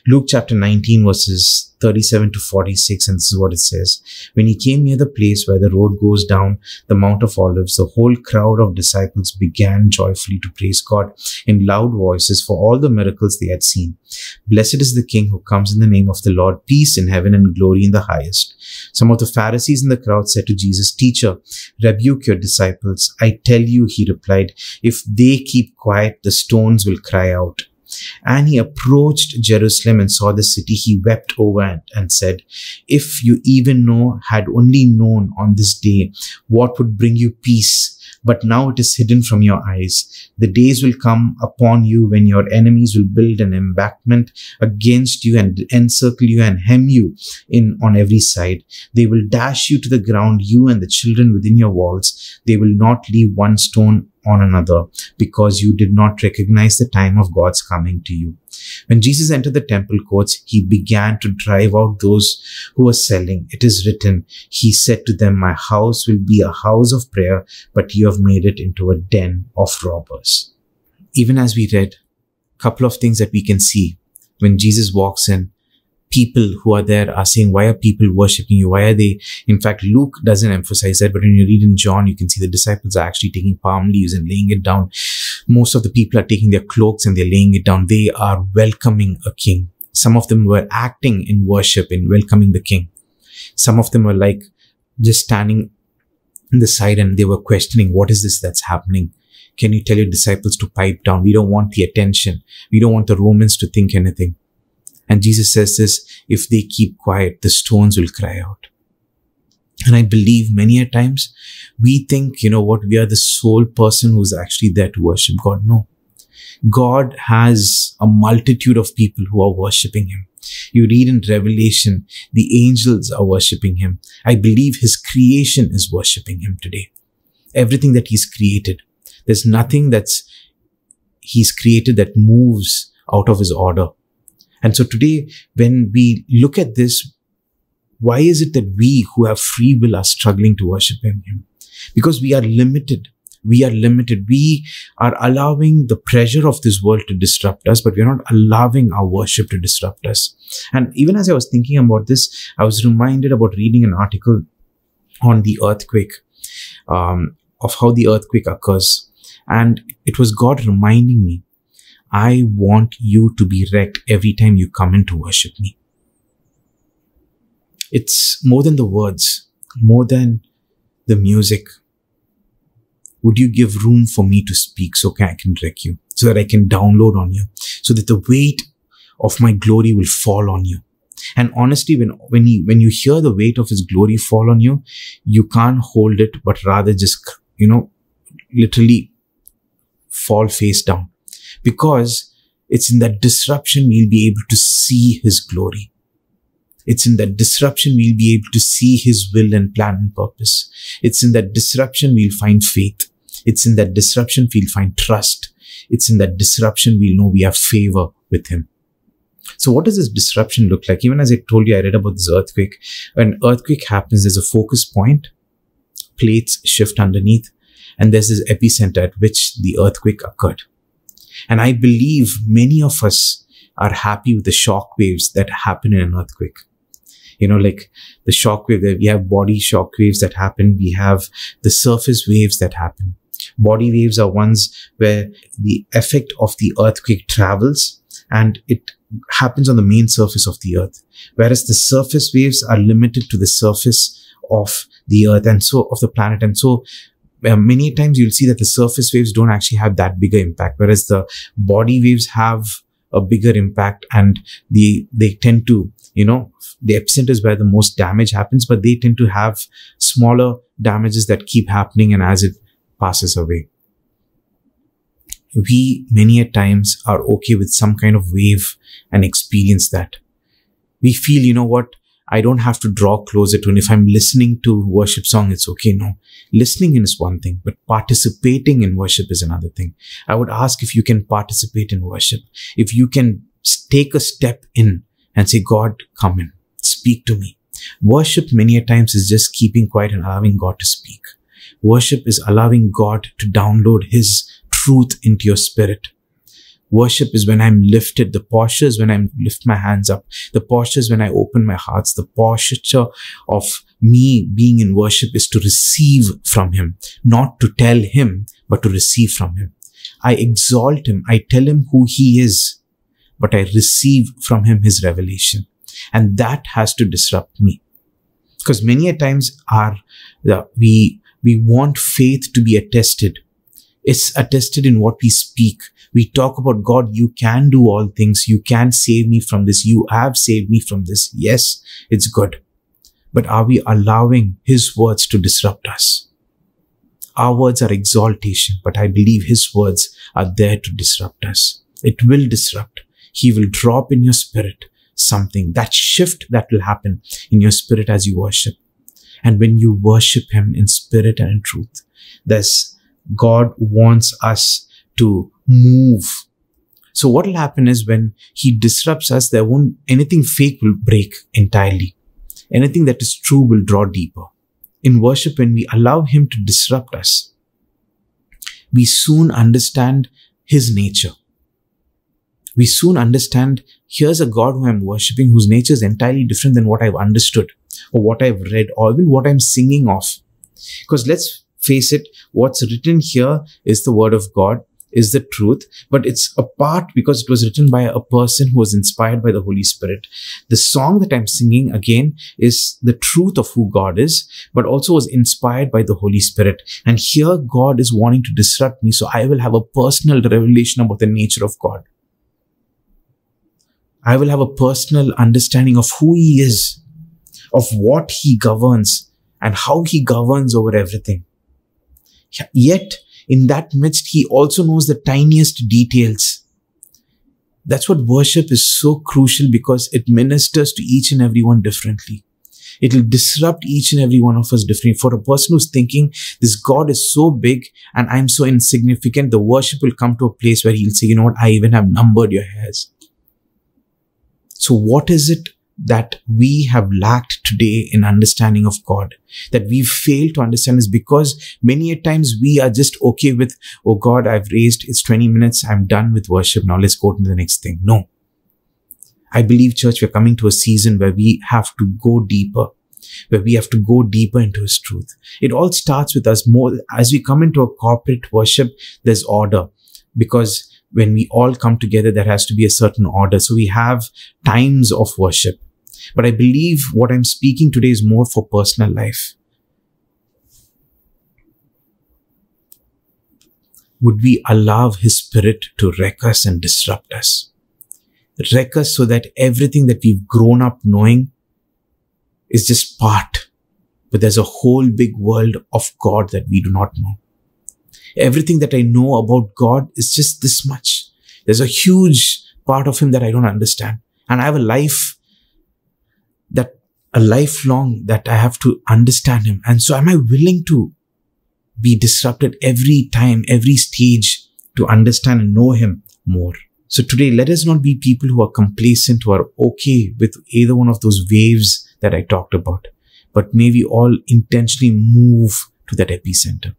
Luke chapter 19 verses 37 to 46, and this is what it says. When he came near the place where the road goes down the Mount of Olives, the whole crowd of disciples began joyfully to praise God in loud voices for all the miracles they had seen. Blessed is the King who comes in the name of the Lord, peace in heaven and glory in the highest. Some of the Pharisees in the crowd said to Jesus, Teacher, rebuke your disciples. I tell you, he replied, if they keep quiet, the stones will cry out. And he approached Jerusalem and saw the city. He wept over it and said, If you even know, had only known on this day what would bring you peace, but now it is hidden from your eyes. The days will come upon you when your enemies will build an embankment against you and encircle you and hem you in on every side. They will dash you to the ground, you and the children within your walls. They will not leave one stone on another because you did not recognize the time of God's coming to you. When Jesus entered the temple courts, he began to drive out those who were selling. It is written, he said to them, my house will be a house of prayer, but you have made it into a den of robbers. Even as we read, a couple of things that we can see when Jesus walks in, people who are there are saying, why are people worshiping you? Why are they? In fact, Luke doesn't emphasize that, but when you read in John, you can see the disciples are actually taking palm leaves and laying it down. Most of the people are taking their cloaks and they're laying it down. They are welcoming a king. Some of them were acting in worship in welcoming the king. Some of them were like just standing in the side and they were questioning, what is this that's happening? Can you tell your disciples to pipe down? We don't want the attention. We don't want the Romans to think anything. And Jesus says this, if they keep quiet, the stones will cry out. And I believe many a times we think, you know what, we are the sole person who's actually there to worship God. No. God has a multitude of people who are worshiping Him. You read in Revelation, the angels are worshiping Him. I believe His creation is worshiping Him today. Everything that He's created. There's nothing that's He's created that moves out of His order. And so today, when we look at this, why is it that we who have free will are struggling to worship Him? Because we are limited. We are limited. We are allowing the pressure of this world to disrupt us, but we're not allowing our worship to disrupt us. And even as I was thinking about this, I was reminded about reading an article on the earthquake, um, of how the earthquake occurs. And it was God reminding me I want you to be wrecked every time you come in to worship me. It's more than the words, more than the music. Would you give room for me to speak so I can wreck you, so that I can download on you, so that the weight of my glory will fall on you? And honestly, when, when you, when you hear the weight of his glory fall on you, you can't hold it, but rather just, you know, literally fall face down because it's in that disruption we'll be able to see his glory. It's in that disruption we'll be able to see his will and plan and purpose. It's in that disruption we'll find faith. It's in that disruption we'll find trust. It's in that disruption we'll know we have favor with him. So what does this disruption look like? Even as I told you, I read about this earthquake. When earthquake happens, there's a focus point, plates shift underneath, and there's this epicenter at which the earthquake occurred. And I believe many of us are happy with the shock waves that happen in an earthquake. You know, like the shock wave that we have body shock waves that happen. We have the surface waves that happen. Body waves are ones where the effect of the earthquake travels and it happens on the main surface of the earth. Whereas the surface waves are limited to the surface of the earth and so of the planet. And so many times you'll see that the surface waves don't actually have that bigger impact, whereas the body waves have a bigger impact and the, they tend to, you know, the epicenter is where the most damage happens, but they tend to have smaller damages that keep happening and as it passes away. We many a times are okay with some kind of wave and experience that. We feel, you know what, I don't have to draw closer to, and if I'm listening to worship song, it's okay. No, listening in is one thing, but participating in worship is another thing. I would ask if you can participate in worship, if you can take a step in and say, God, come in, speak to me. Worship many a times is just keeping quiet and allowing God to speak. Worship is allowing God to download His truth into your spirit. Worship is when I'm lifted. The posture is when I lift my hands up. The posture is when I open my hearts. The posture of me being in worship is to receive from Him, not to tell Him, but to receive from Him. I exalt Him. I tell Him who He is, but I receive from Him His revelation. And that has to disrupt me. Because many a times our, we, we want faith to be attested. It's attested in what we speak. We talk about God, you can do all things. You can save me from this. You have saved me from this. Yes, it's good. But are we allowing His words to disrupt us? Our words are exaltation, but I believe His words are there to disrupt us. It will disrupt. He will drop in your spirit something, that shift that will happen in your spirit as you worship. And when you worship Him in spirit and in truth, there's God wants us to move. So what will happen is when He disrupts us, there won't, anything fake will break entirely. Anything that is true will draw deeper. In worship, when we allow Him to disrupt us, we soon understand His nature we soon understand here's a God who I'm worshipping whose nature is entirely different than what I've understood or what I've read or even what I'm singing of. Because let's face it, what's written here is the word of God, is the truth, but it's a part because it was written by a person who was inspired by the Holy Spirit. The song that I'm singing again is the truth of who God is, but also was inspired by the Holy Spirit. And here God is wanting to disrupt me so I will have a personal revelation about the nature of God. I will have a personal understanding of who he is, of what he governs and how he governs over everything. Yet, in that midst, he also knows the tiniest details. That's what worship is so crucial because it ministers to each and every one differently. It will disrupt each and every one of us differently. For a person who's thinking this God is so big and I'm so insignificant, the worship will come to a place where he'll say, you know what, I even have numbered your hairs. So what is it that we have lacked today in understanding of God, that we fail to understand is because many a times we are just okay with, oh God, I've raised, it's 20 minutes, I'm done with worship, now let's go to the next thing. No. I believe, church, we're coming to a season where we have to go deeper, where we have to go deeper into His truth. It all starts with us more, as we come into a corporate worship, there's order because when we all come together, there has to be a certain order. So we have times of worship. But I believe what I'm speaking today is more for personal life. Would we allow His Spirit to wreck us and disrupt us? Wreck us so that everything that we've grown up knowing is just part. But there's a whole big world of God that we do not know everything that I know about God is just this much. There's a huge part of Him that I don't understand. And I have a life a lifelong that I have to understand Him. And so am I willing to be disrupted every time, every stage to understand and know Him more? So today, let us not be people who are complacent, who are okay with either one of those waves that I talked about, but may we all intentionally move to that epicenter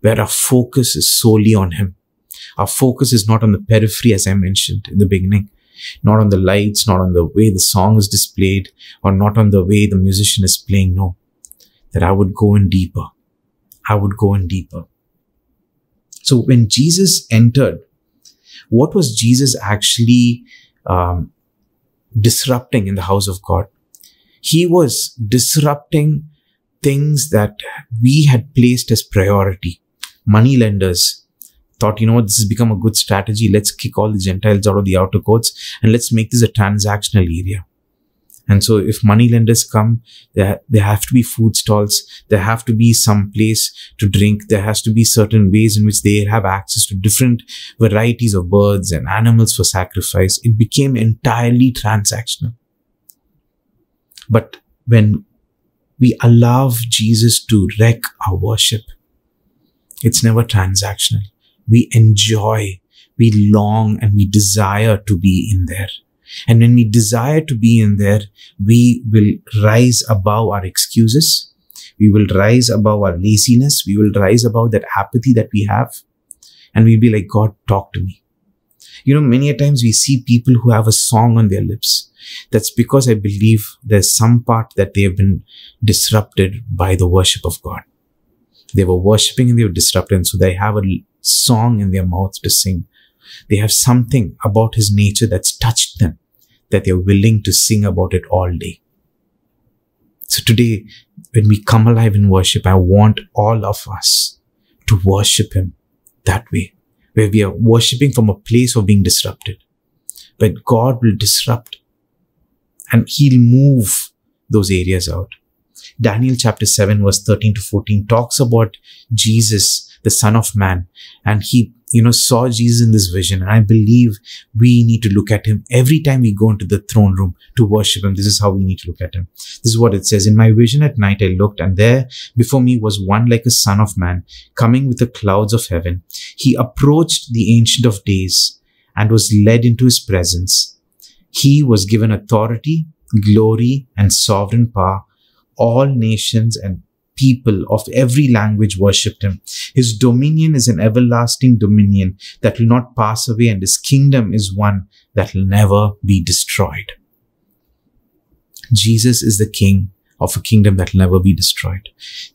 where our focus is solely on Him. Our focus is not on the periphery, as I mentioned in the beginning, not on the lights, not on the way the song is displayed, or not on the way the musician is playing. No, that I would go in deeper. I would go in deeper. So when Jesus entered, what was Jesus actually um, disrupting in the house of God? He was disrupting things that we had placed as priority money lenders thought, you know what, this has become a good strategy. Let's kick all the Gentiles out of the outer courts and let's make this a transactional area. And so if money lenders come, there, there have to be food stalls. There have to be some place to drink. There has to be certain ways in which they have access to different varieties of birds and animals for sacrifice. It became entirely transactional. But when we allow Jesus to wreck our worship, it's never transactional. We enjoy, we long, and we desire to be in there. And when we desire to be in there, we will rise above our excuses. We will rise above our laziness. We will rise above that apathy that we have. And we'll be like, God, talk to me. You know, many a times we see people who have a song on their lips. That's because I believe there's some part that they have been disrupted by the worship of God. They were worshiping and they were disrupted. And so they have a song in their mouth to sing. They have something about his nature that's touched them that they're willing to sing about it all day. So today, when we come alive in worship, I want all of us to worship him that way, where we are worshiping from a place of being disrupted. But God will disrupt and he'll move those areas out. Daniel chapter 7 verse 13 to 14 talks about Jesus, the son of man, and he, you know, saw Jesus in this vision. And I believe we need to look at him every time we go into the throne room to worship him. This is how we need to look at him. This is what it says. In my vision at night, I looked and there before me was one like a son of man coming with the clouds of heaven. He approached the ancient of days and was led into his presence. He was given authority, glory, and sovereign power all nations and people of every language worshipped him. His dominion is an everlasting dominion that will not pass away, and his kingdom is one that will never be destroyed. Jesus is the king of a kingdom that will never be destroyed.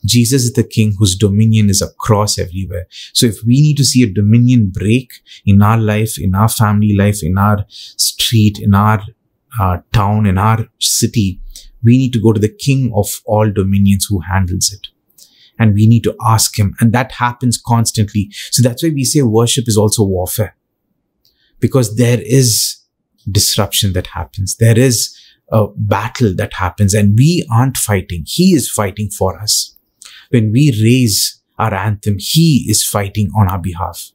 Jesus is the king whose dominion is across everywhere. So if we need to see a dominion break in our life, in our family life, in our street, in our uh, town, in our city, we need to go to the king of all dominions who handles it. And we need to ask him. And that happens constantly. So that's why we say worship is also warfare. Because there is disruption that happens. There is a battle that happens and we aren't fighting. He is fighting for us. When we raise our anthem, he is fighting on our behalf.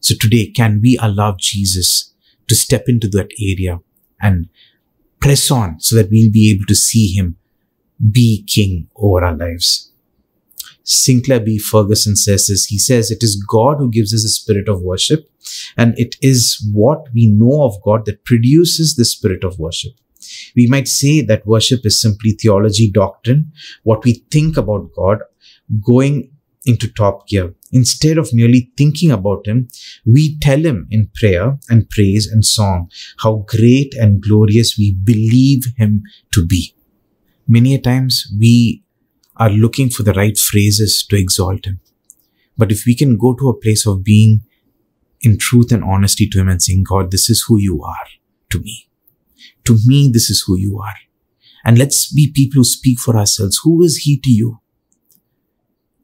So today, can we allow Jesus to step into that area and press on so that we'll be able to see him be king over our lives. Sinclair B. Ferguson says this. He says, It is God who gives us a spirit of worship, and it is what we know of God that produces the spirit of worship. We might say that worship is simply theology doctrine, what we think about God, going into top gear. Instead of merely thinking about Him, we tell Him in prayer and praise and song how great and glorious we believe Him to be. Many a times we are looking for the right phrases to exalt Him. But if we can go to a place of being in truth and honesty to Him and saying, God, this is who you are to me. To me, this is who you are. And let's be people who speak for ourselves. Who is He to you?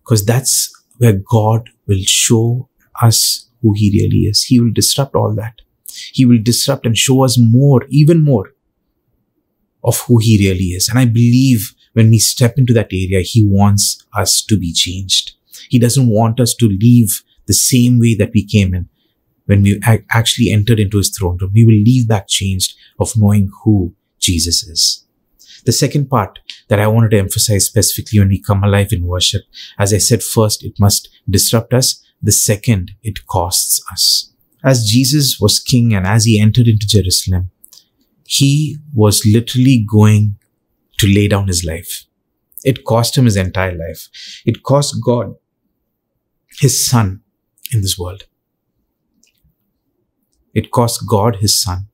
Because that's where God will show us who He really is. He will disrupt all that. He will disrupt and show us more, even more of who He really is. And I believe when we step into that area, He wants us to be changed. He doesn't want us to leave the same way that we came in when we actually entered into His throne room. We will leave back changed of knowing who Jesus is. The second part that I wanted to emphasize specifically when we come alive in worship, as I said, first, it must disrupt us. The second, it costs us. As Jesus was king and as he entered into Jerusalem, he was literally going to lay down his life. It cost him his entire life. It cost God his son in this world. It cost God his son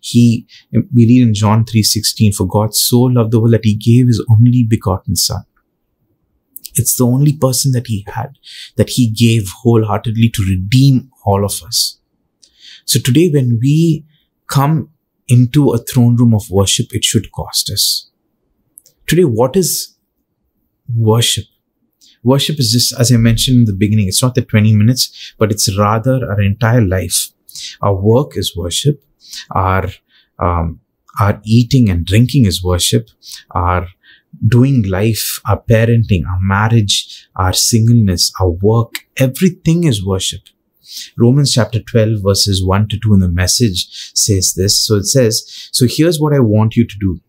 he we read in john 3.16 for god so loved the world that he gave his only begotten son. It's the only person that he had that he gave wholeheartedly to redeem all of us. So today when we come into a throne room of worship it should cost us. Today what is worship? Worship is just as i mentioned in the beginning it's not the 20 minutes but it's rather our entire life our work is worship our um, our eating and drinking is worship our doing life our parenting our marriage our singleness our work everything is worship Romans chapter 12 verses 1 to 2 in the message says this. So it says, so here's what I want you to do.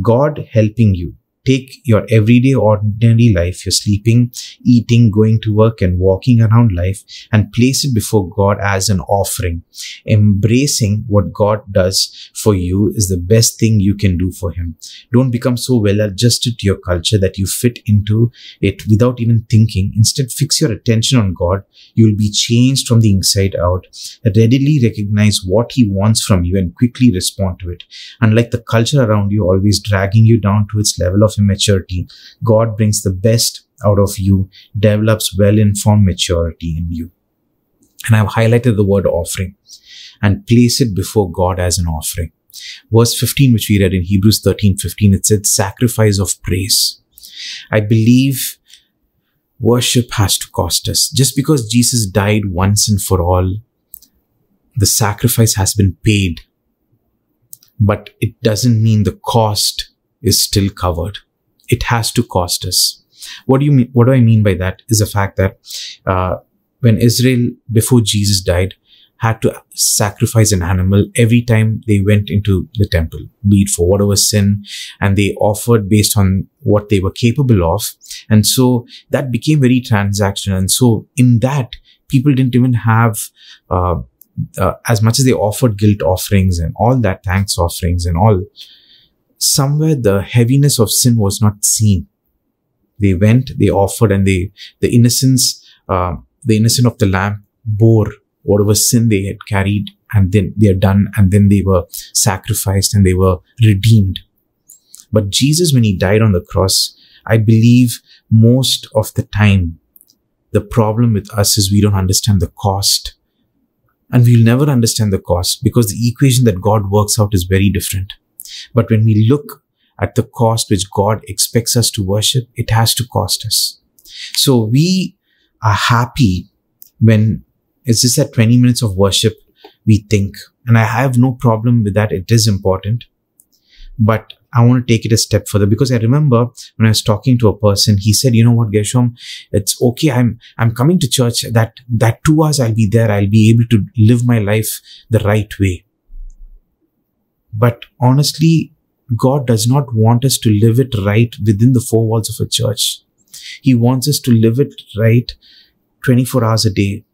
God helping you take your everyday ordinary life, your sleeping, eating, going to work and walking around life and place it before God as an offering. Embracing what God does for you is the best thing you can do for Him. Don't become so well adjusted to your culture that you fit into it without even thinking. Instead, fix your attention on God. You will be changed from the inside out. Readily recognize what He wants from you and quickly respond to it. Unlike the culture around you always dragging you down to its level of immaturity, God brings the best out of you, develops well informed maturity in you. And I've highlighted the word offering and place it before God as an offering. Verse 15, which we read in Hebrews 13 15, it said, sacrifice of praise. I believe worship has to cost us. Just because Jesus died once and for all, the sacrifice has been paid, but it doesn't mean the cost is still covered. It has to cost us. What do you mean? What do I mean by that? Is the fact that uh, when Israel before Jesus died had to sacrifice an animal every time they went into the temple, be it for whatever sin, and they offered based on what they were capable of, and so that became very transactional. And so in that, people didn't even have. Uh, uh, as much as they offered guilt offerings and all that thanks offerings and all, somewhere the heaviness of sin was not seen. They went, they offered, and they, the innocence, uh, the innocent of the lamb bore whatever sin they had carried, and then they are done, and then they were sacrificed and they were redeemed. But Jesus, when he died on the cross, I believe most of the time, the problem with us is we don't understand the cost. And we'll never understand the cost because the equation that God works out is very different. But when we look at the cost which God expects us to worship, it has to cost us. So we are happy when it's just that 20 minutes of worship we think. And I have no problem with that. It is important. But I want to take it a step further because I remember when I was talking to a person, he said, you know what, Gershom, it's okay. I'm, I'm coming to church that, that two hours I'll be there. I'll be able to live my life the right way. But honestly, God does not want us to live it right within the four walls of a church. He wants us to live it right 24 hours a day,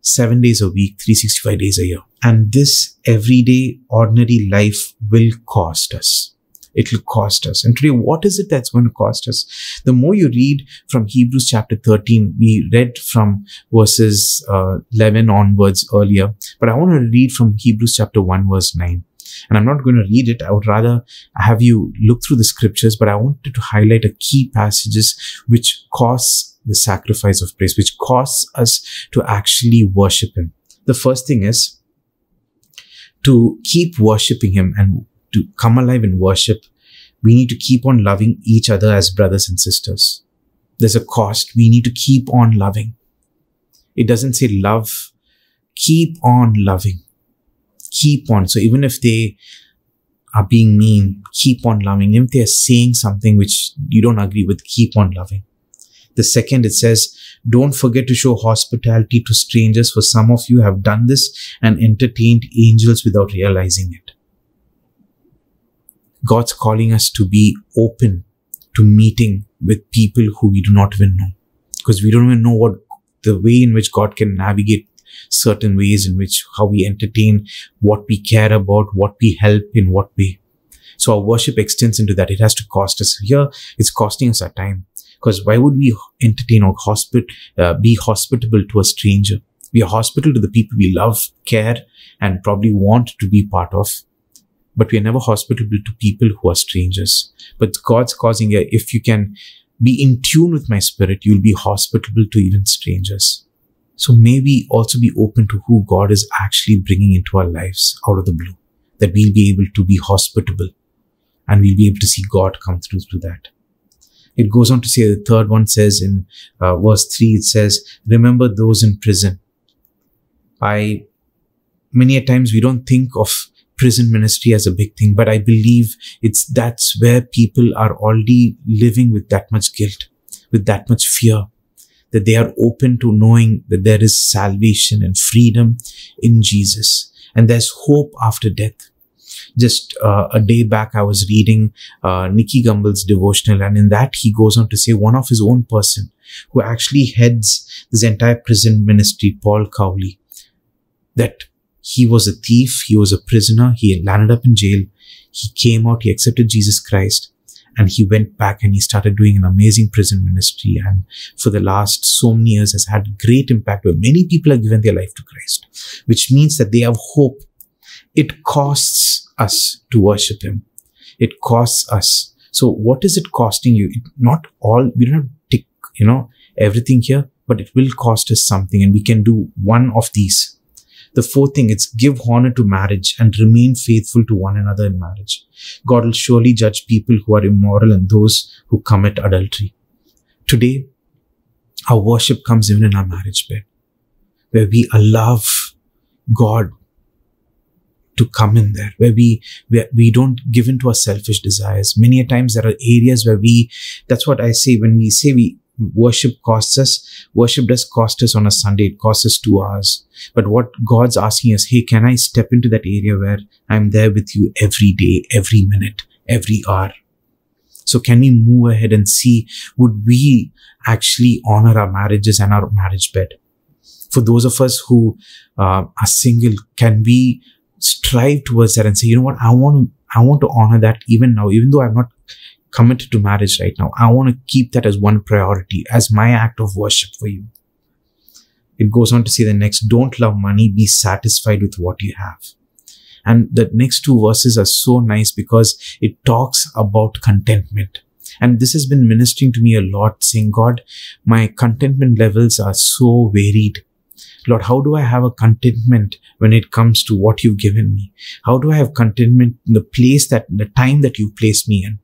seven days a week, 365 days a year. And this everyday, ordinary life will cost us. It will cost us. And today, what is it that's going to cost us? The more you read from Hebrews chapter 13, we read from verses uh, 11 onwards earlier, but I want to read from Hebrews chapter 1, verse 9 and I'm not going to read it. I would rather have you look through the scriptures, but I wanted to highlight a key passages which cause the sacrifice of praise, which cause us to actually worship Him. The first thing is to keep worshiping Him and to come alive in worship. We need to keep on loving each other as brothers and sisters. There's a cost. We need to keep on loving. It doesn't say love. Keep on loving keep on. So even if they are being mean, keep on loving. Even if they're saying something which you don't agree with, keep on loving. The second, it says, don't forget to show hospitality to strangers, for some of you have done this and entertained angels without realizing it. God's calling us to be open to meeting with people who we do not even know. Because we don't even know what the way in which God can navigate certain ways in which how we entertain, what we care about, what we help in what way. So our worship extends into that. It has to cost us. Here, it's costing us our time. Because why would we entertain or hospit, uh, be hospitable to a stranger? We are hospitable to the people we love, care, and probably want to be part of. But we are never hospitable to people who are strangers. But God's causing a, if you can be in tune with my spirit, you'll be hospitable to even strangers. So maybe also be open to who God is actually bringing into our lives out of the blue, that we'll be able to be hospitable and we'll be able to see God come through through that. It goes on to say the third one says in uh, verse three, it says, remember those in prison. I, many a times we don't think of prison ministry as a big thing, but I believe it's that's where people are already living with that much guilt, with that much fear, that they are open to knowing that there is salvation and freedom in Jesus and there's hope after death. just uh, a day back, I was reading uh, Nicky Gumbel's devotional, and in that he goes on to say one of his own person who actually heads this entire prison ministry, Paul Cowley, that he was a thief, he was a prisoner, he landed up in jail, he came out, he accepted Jesus Christ, and he went back and he started doing an amazing prison ministry. And for the last so many years has had great impact where many people have given their life to christ which means that they have hope. It costs us to worship him. It costs us. So what is it costing you? Not all we don't tick you know everything here but it will cost us something. And we can do one of these the fourth thing is give honor to marriage and remain faithful to one another in marriage. God will surely judge people who are immoral and those who commit adultery. Today, our worship comes even in our marriage bed, where we allow God to come in there, where we, where we don't give in to our selfish desires. Many a times there are areas where we, that's what I say when we say we, worship costs us. Worship does cost us on a Sunday. It costs us two hours. But what God's asking us, hey, can I step into that area where I'm there with you every day, every minute, every hour? So can we move ahead and see, would we actually honor our marriages and our marriage bed? For those of us who uh, are single, can we strive towards that and say, you know what, I want to, I want to honor that even now, even though I'm not committed to marriage right now. I want to keep that as one priority, as my act of worship for you. It goes on to say the next, don't love money, be satisfied with what you have. And the next two verses are so nice because it talks about contentment. And this has been ministering to me a lot, saying, God, my contentment levels are so varied. Lord, how do I have a contentment when it comes to what you've given me? How do I have contentment in the place that, the time that you've placed me in?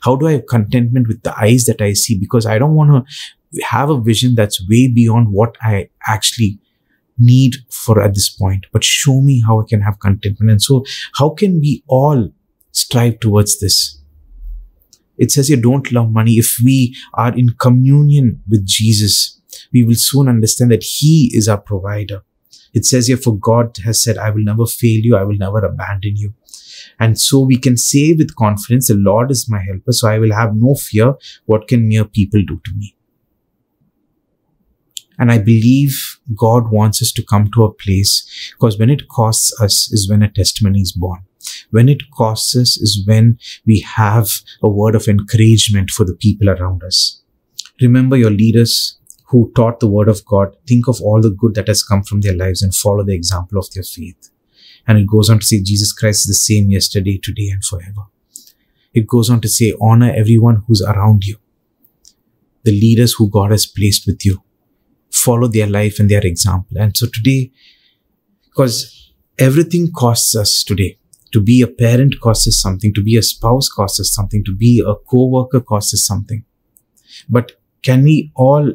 How do I have contentment with the eyes that I see? Because I don't want to have a vision that's way beyond what I actually need for at this point, but show me how I can have contentment. And so how can we all strive towards this? It says you don't love money. If we are in communion with Jesus, we will soon understand that he is our provider. It says here, for God has said, I will never fail you. I will never abandon you. And so we can say with confidence, the Lord is my helper. So I will have no fear. What can mere people do to me? And I believe God wants us to come to a place because when it costs us is when a testimony is born. When it costs us is when we have a word of encouragement for the people around us. Remember your leaders who taught the word of God. Think of all the good that has come from their lives and follow the example of their faith. And it goes on to say Jesus Christ is the same yesterday, today, and forever. It goes on to say honor everyone who's around you, the leaders who God has placed with you. Follow their life and their example. And so today, because everything costs us today. To be a parent costs us something. To be a spouse costs us something. To be a co-worker costs us something. But can we all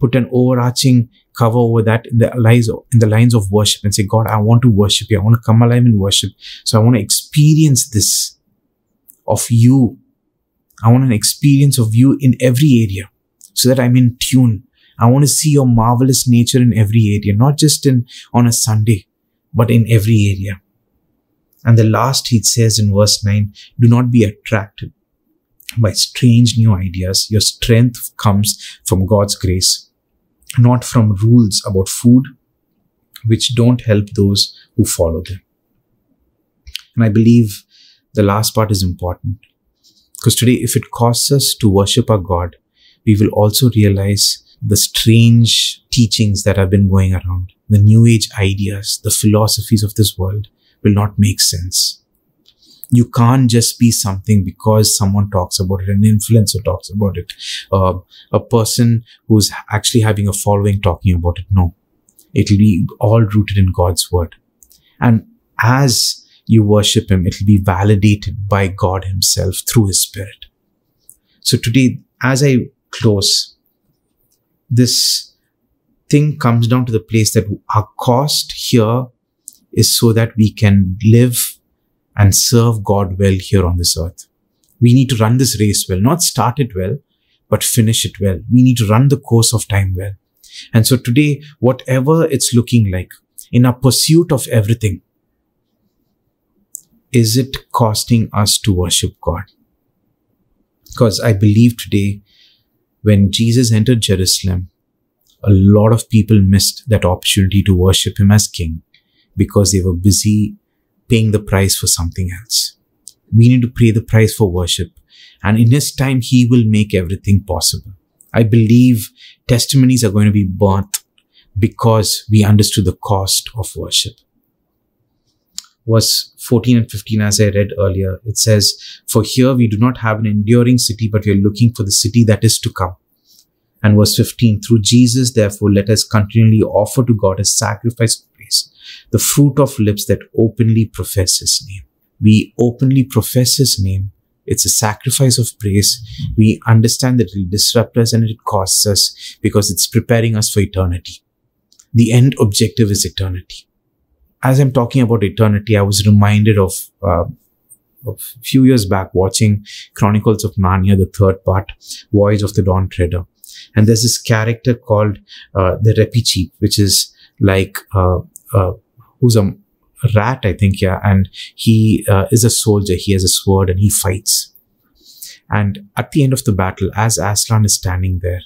put an overarching cover over that in the lines of, in the lines of worship and say, God, I want to worship you. I want to come alive in worship. So I want to experience this of you. I want an experience of you in every area so that I'm in tune. I want to see your marvelous nature in every area, not just in on a Sunday, but in every area. And the last he says in verse 9, do not be attracted by strange new ideas. Your strength comes from God's grace not from rules about food, which don't help those who follow them. And I believe the last part is important. Because today, if it costs us to worship our God, we will also realize the strange teachings that have been going around, the new age ideas, the philosophies of this world will not make sense you can't just be something because someone talks about it, an influencer talks about it, uh, a person who's actually having a following talking about it. No, it'll be all rooted in God's word. And as you worship Him, it'll be validated by God Himself through His Spirit. So today, as I close, this thing comes down to the place that our cost here is so that we can live and serve God well here on this earth. We need to run this race well, not start it well, but finish it well. We need to run the course of time well. And so today, whatever it's looking like, in our pursuit of everything, is it costing us to worship God? Because I believe today, when Jesus entered Jerusalem, a lot of people missed that opportunity to worship him as king because they were busy paying the price for something else. We need to pay the price for worship. And in his time, he will make everything possible. I believe testimonies are going to be burnt because we understood the cost of worship. Verse 14 and 15, as I read earlier, it says, For here we do not have an enduring city, but we are looking for the city that is to come. And verse 15, through Jesus, therefore, let us continually offer to God a sacrifice praise, the fruit of lips that openly profess his name. We openly profess his name. It's a sacrifice of praise. We understand that it will disrupt us and it costs us because it's preparing us for eternity. The end objective is eternity. As I'm talking about eternity, I was reminded of uh, a few years back watching Chronicles of Narnia, the third part, Voyage of the Dawn Treader. And there's this character called uh, the Reepicheep, which is like uh, uh, who's a rat, I think, yeah. And he uh, is a soldier. He has a sword and he fights. And at the end of the battle, as Aslan is standing there,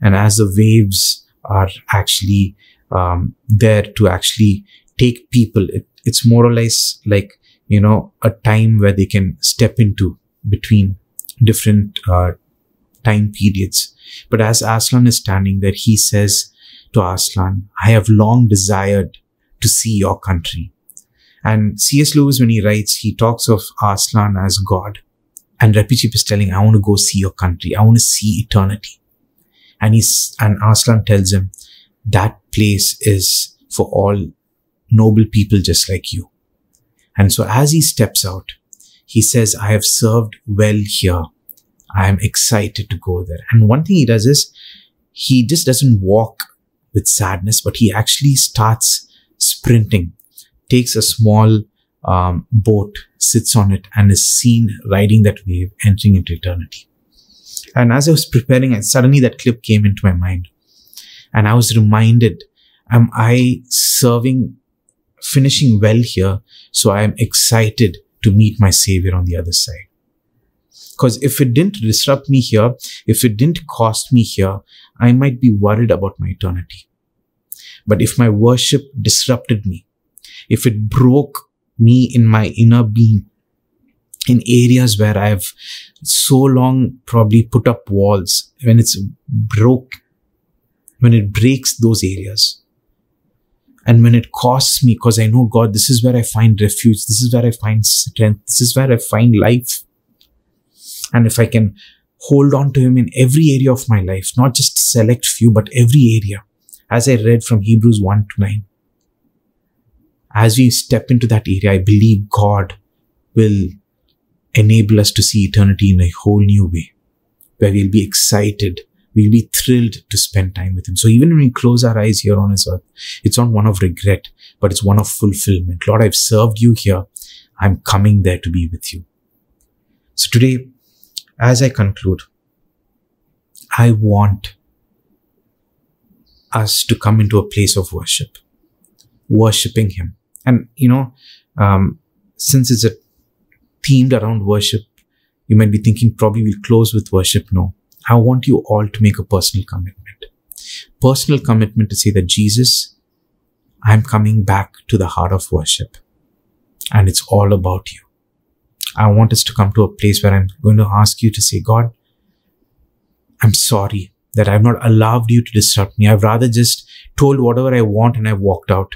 and as the waves are actually um, there to actually take people, it, it's more or less like you know a time where they can step into between different uh, time periods. But as Aslan is standing there, he says to Aslan, I have long desired to see your country. And C.S. Lewis, when he writes, he talks of Aslan as God. And Reepicheep is telling, I want to go see your country. I want to see eternity. And he's, and Aslan tells him, that place is for all noble people just like you. And so as he steps out, he says, I have served well here. I am excited to go there. And one thing he does is he just doesn't walk with sadness, but he actually starts sprinting, takes a small um, boat, sits on it, and is seen riding that wave, entering into eternity. And as I was preparing, and suddenly that clip came into my mind. And I was reminded, am I serving, finishing well here? So I am excited to meet my savior on the other side. Because if it didn't disrupt me here, if it didn't cost me here, I might be worried about my eternity. But if my worship disrupted me, if it broke me in my inner being, in areas where I've so long probably put up walls, when it's broke, when it breaks those areas, and when it costs me, because I know God, this is where I find refuge, this is where I find strength, this is where I find life. And if I can hold on to Him in every area of my life, not just select few, but every area, as I read from Hebrews 1 to 9. As we step into that area, I believe God will enable us to see eternity in a whole new way, where we'll be excited, we'll be thrilled to spend time with Him. So even when we close our eyes here on this earth, it's not one of regret, but it's one of fulfillment. Lord, I've served you here. I'm coming there to be with you. So today, as I conclude, I want us to come into a place of worship, worshiping Him. And, you know, um, since it's a themed around worship, you might be thinking probably we'll close with worship. No, I want you all to make a personal commitment. Personal commitment to say that Jesus, I'm coming back to the heart of worship and it's all about you. I want us to come to a place where I'm going to ask you to say, God, I'm sorry that I've not allowed you to disrupt me. I've rather just told whatever I want and I've walked out.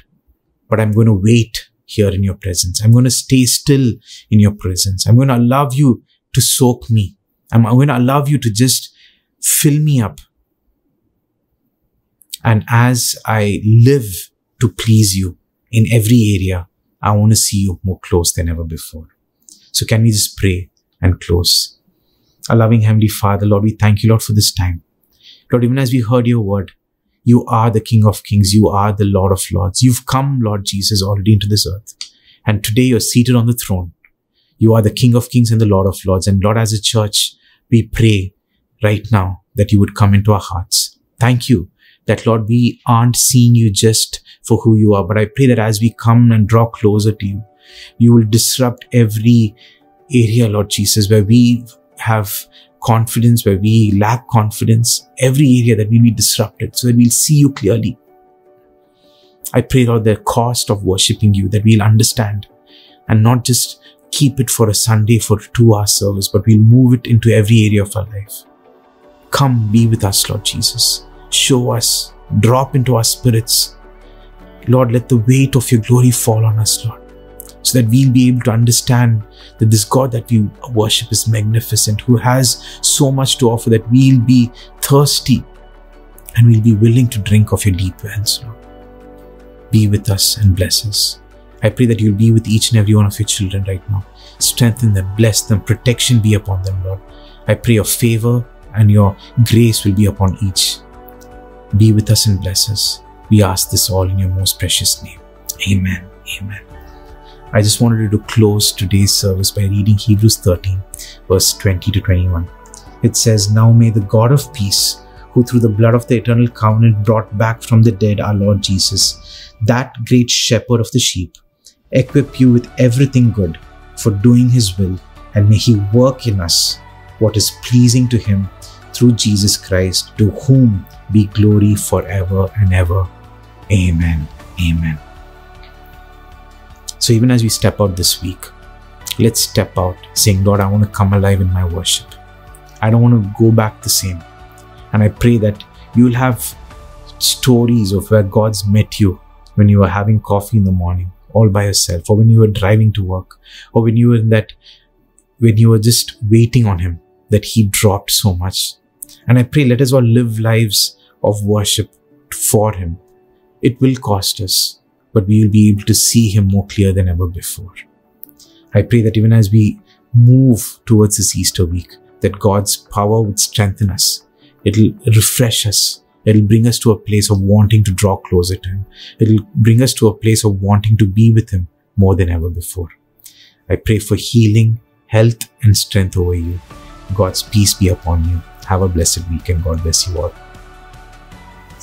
But I'm going to wait here in your presence. I'm going to stay still in your presence. I'm going to allow you to soak me. I'm going to allow you to just fill me up. And as I live to please you in every area, I want to see you more close than ever before. So can we just pray and close? Our loving Heavenly Father, Lord, we thank you, Lord, for this time. Lord, even as we heard your word, you are the King of Kings. You are the Lord of Lords. You've come, Lord Jesus, already into this earth. And today you're seated on the throne. You are the King of Kings and the Lord of Lords. And Lord, as a church, we pray right now that you would come into our hearts. Thank you that, Lord, we aren't seeing you just for who you are, but I pray that as we come and draw closer to you, you will disrupt every area, Lord Jesus, where we have confidence, where we lack confidence, every area that will be disrupted so that we'll see you clearly. I pray, Lord, the cost of worshiping you, that we'll understand and not just keep it for a Sunday for two hour service, but we'll move it into every area of our life. Come be with us, Lord Jesus. Show us, drop into our spirits. Lord, let the weight of your glory fall on us, Lord, so that we'll be able to understand that this God that we worship is magnificent, who has so much to offer that we'll be thirsty and we'll be willing to drink of your deep wells. Be with us and bless us. I pray that you'll be with each and every one of your children right now. Strengthen them, bless them, protection be upon them, Lord. I pray your favor and your grace will be upon each. Be with us and bless us. We ask this all in your most precious name. Amen. Amen. I just wanted to close today's service by reading Hebrews 13, verse 20 to 21. It says, Now may the God of peace, who through the blood of the eternal covenant brought back from the dead our Lord Jesus, that great shepherd of the sheep, equip you with everything good for doing his will, and may he work in us what is pleasing to him through Jesus Christ, to whom be glory forever and ever. Amen. Amen. So, even as we step out this week, let's step out saying, Lord, I want to come alive in my worship. I don't want to go back the same. And I pray that you'll have stories of where God's met you when you were having coffee in the morning all by yourself, or when you were driving to work, or when you were in that, when you were just waiting on Him, that He dropped so much. And I pray, let us all live lives of worship for Him. It will cost us, but we will be able to see Him more clear than ever before. I pray that even as we move towards this Easter week, that God's power would strengthen us. It'll refresh us. It'll bring us to a place of wanting to draw closer to Him. It'll bring us to a place of wanting to be with Him more than ever before. I pray for healing, health, and strength over you. God's peace be upon you. Have a blessed week and God bless you all.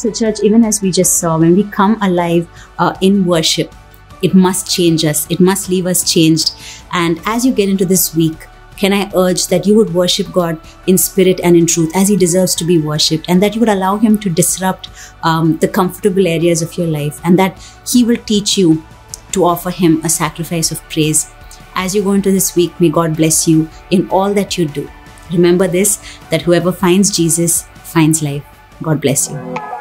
So, church, even as we just saw, when we come alive uh, in worship, it must change us. It must leave us changed. And as you get into this week, can I urge that you would worship God in spirit and in truth as He deserves to be worshipped, and that you would allow Him to disrupt um, the comfortable areas of your life, and that He will teach you to offer Him a sacrifice of praise. As you go into this week, may God bless you in all that you do. Remember this that whoever finds Jesus finds life. God bless you.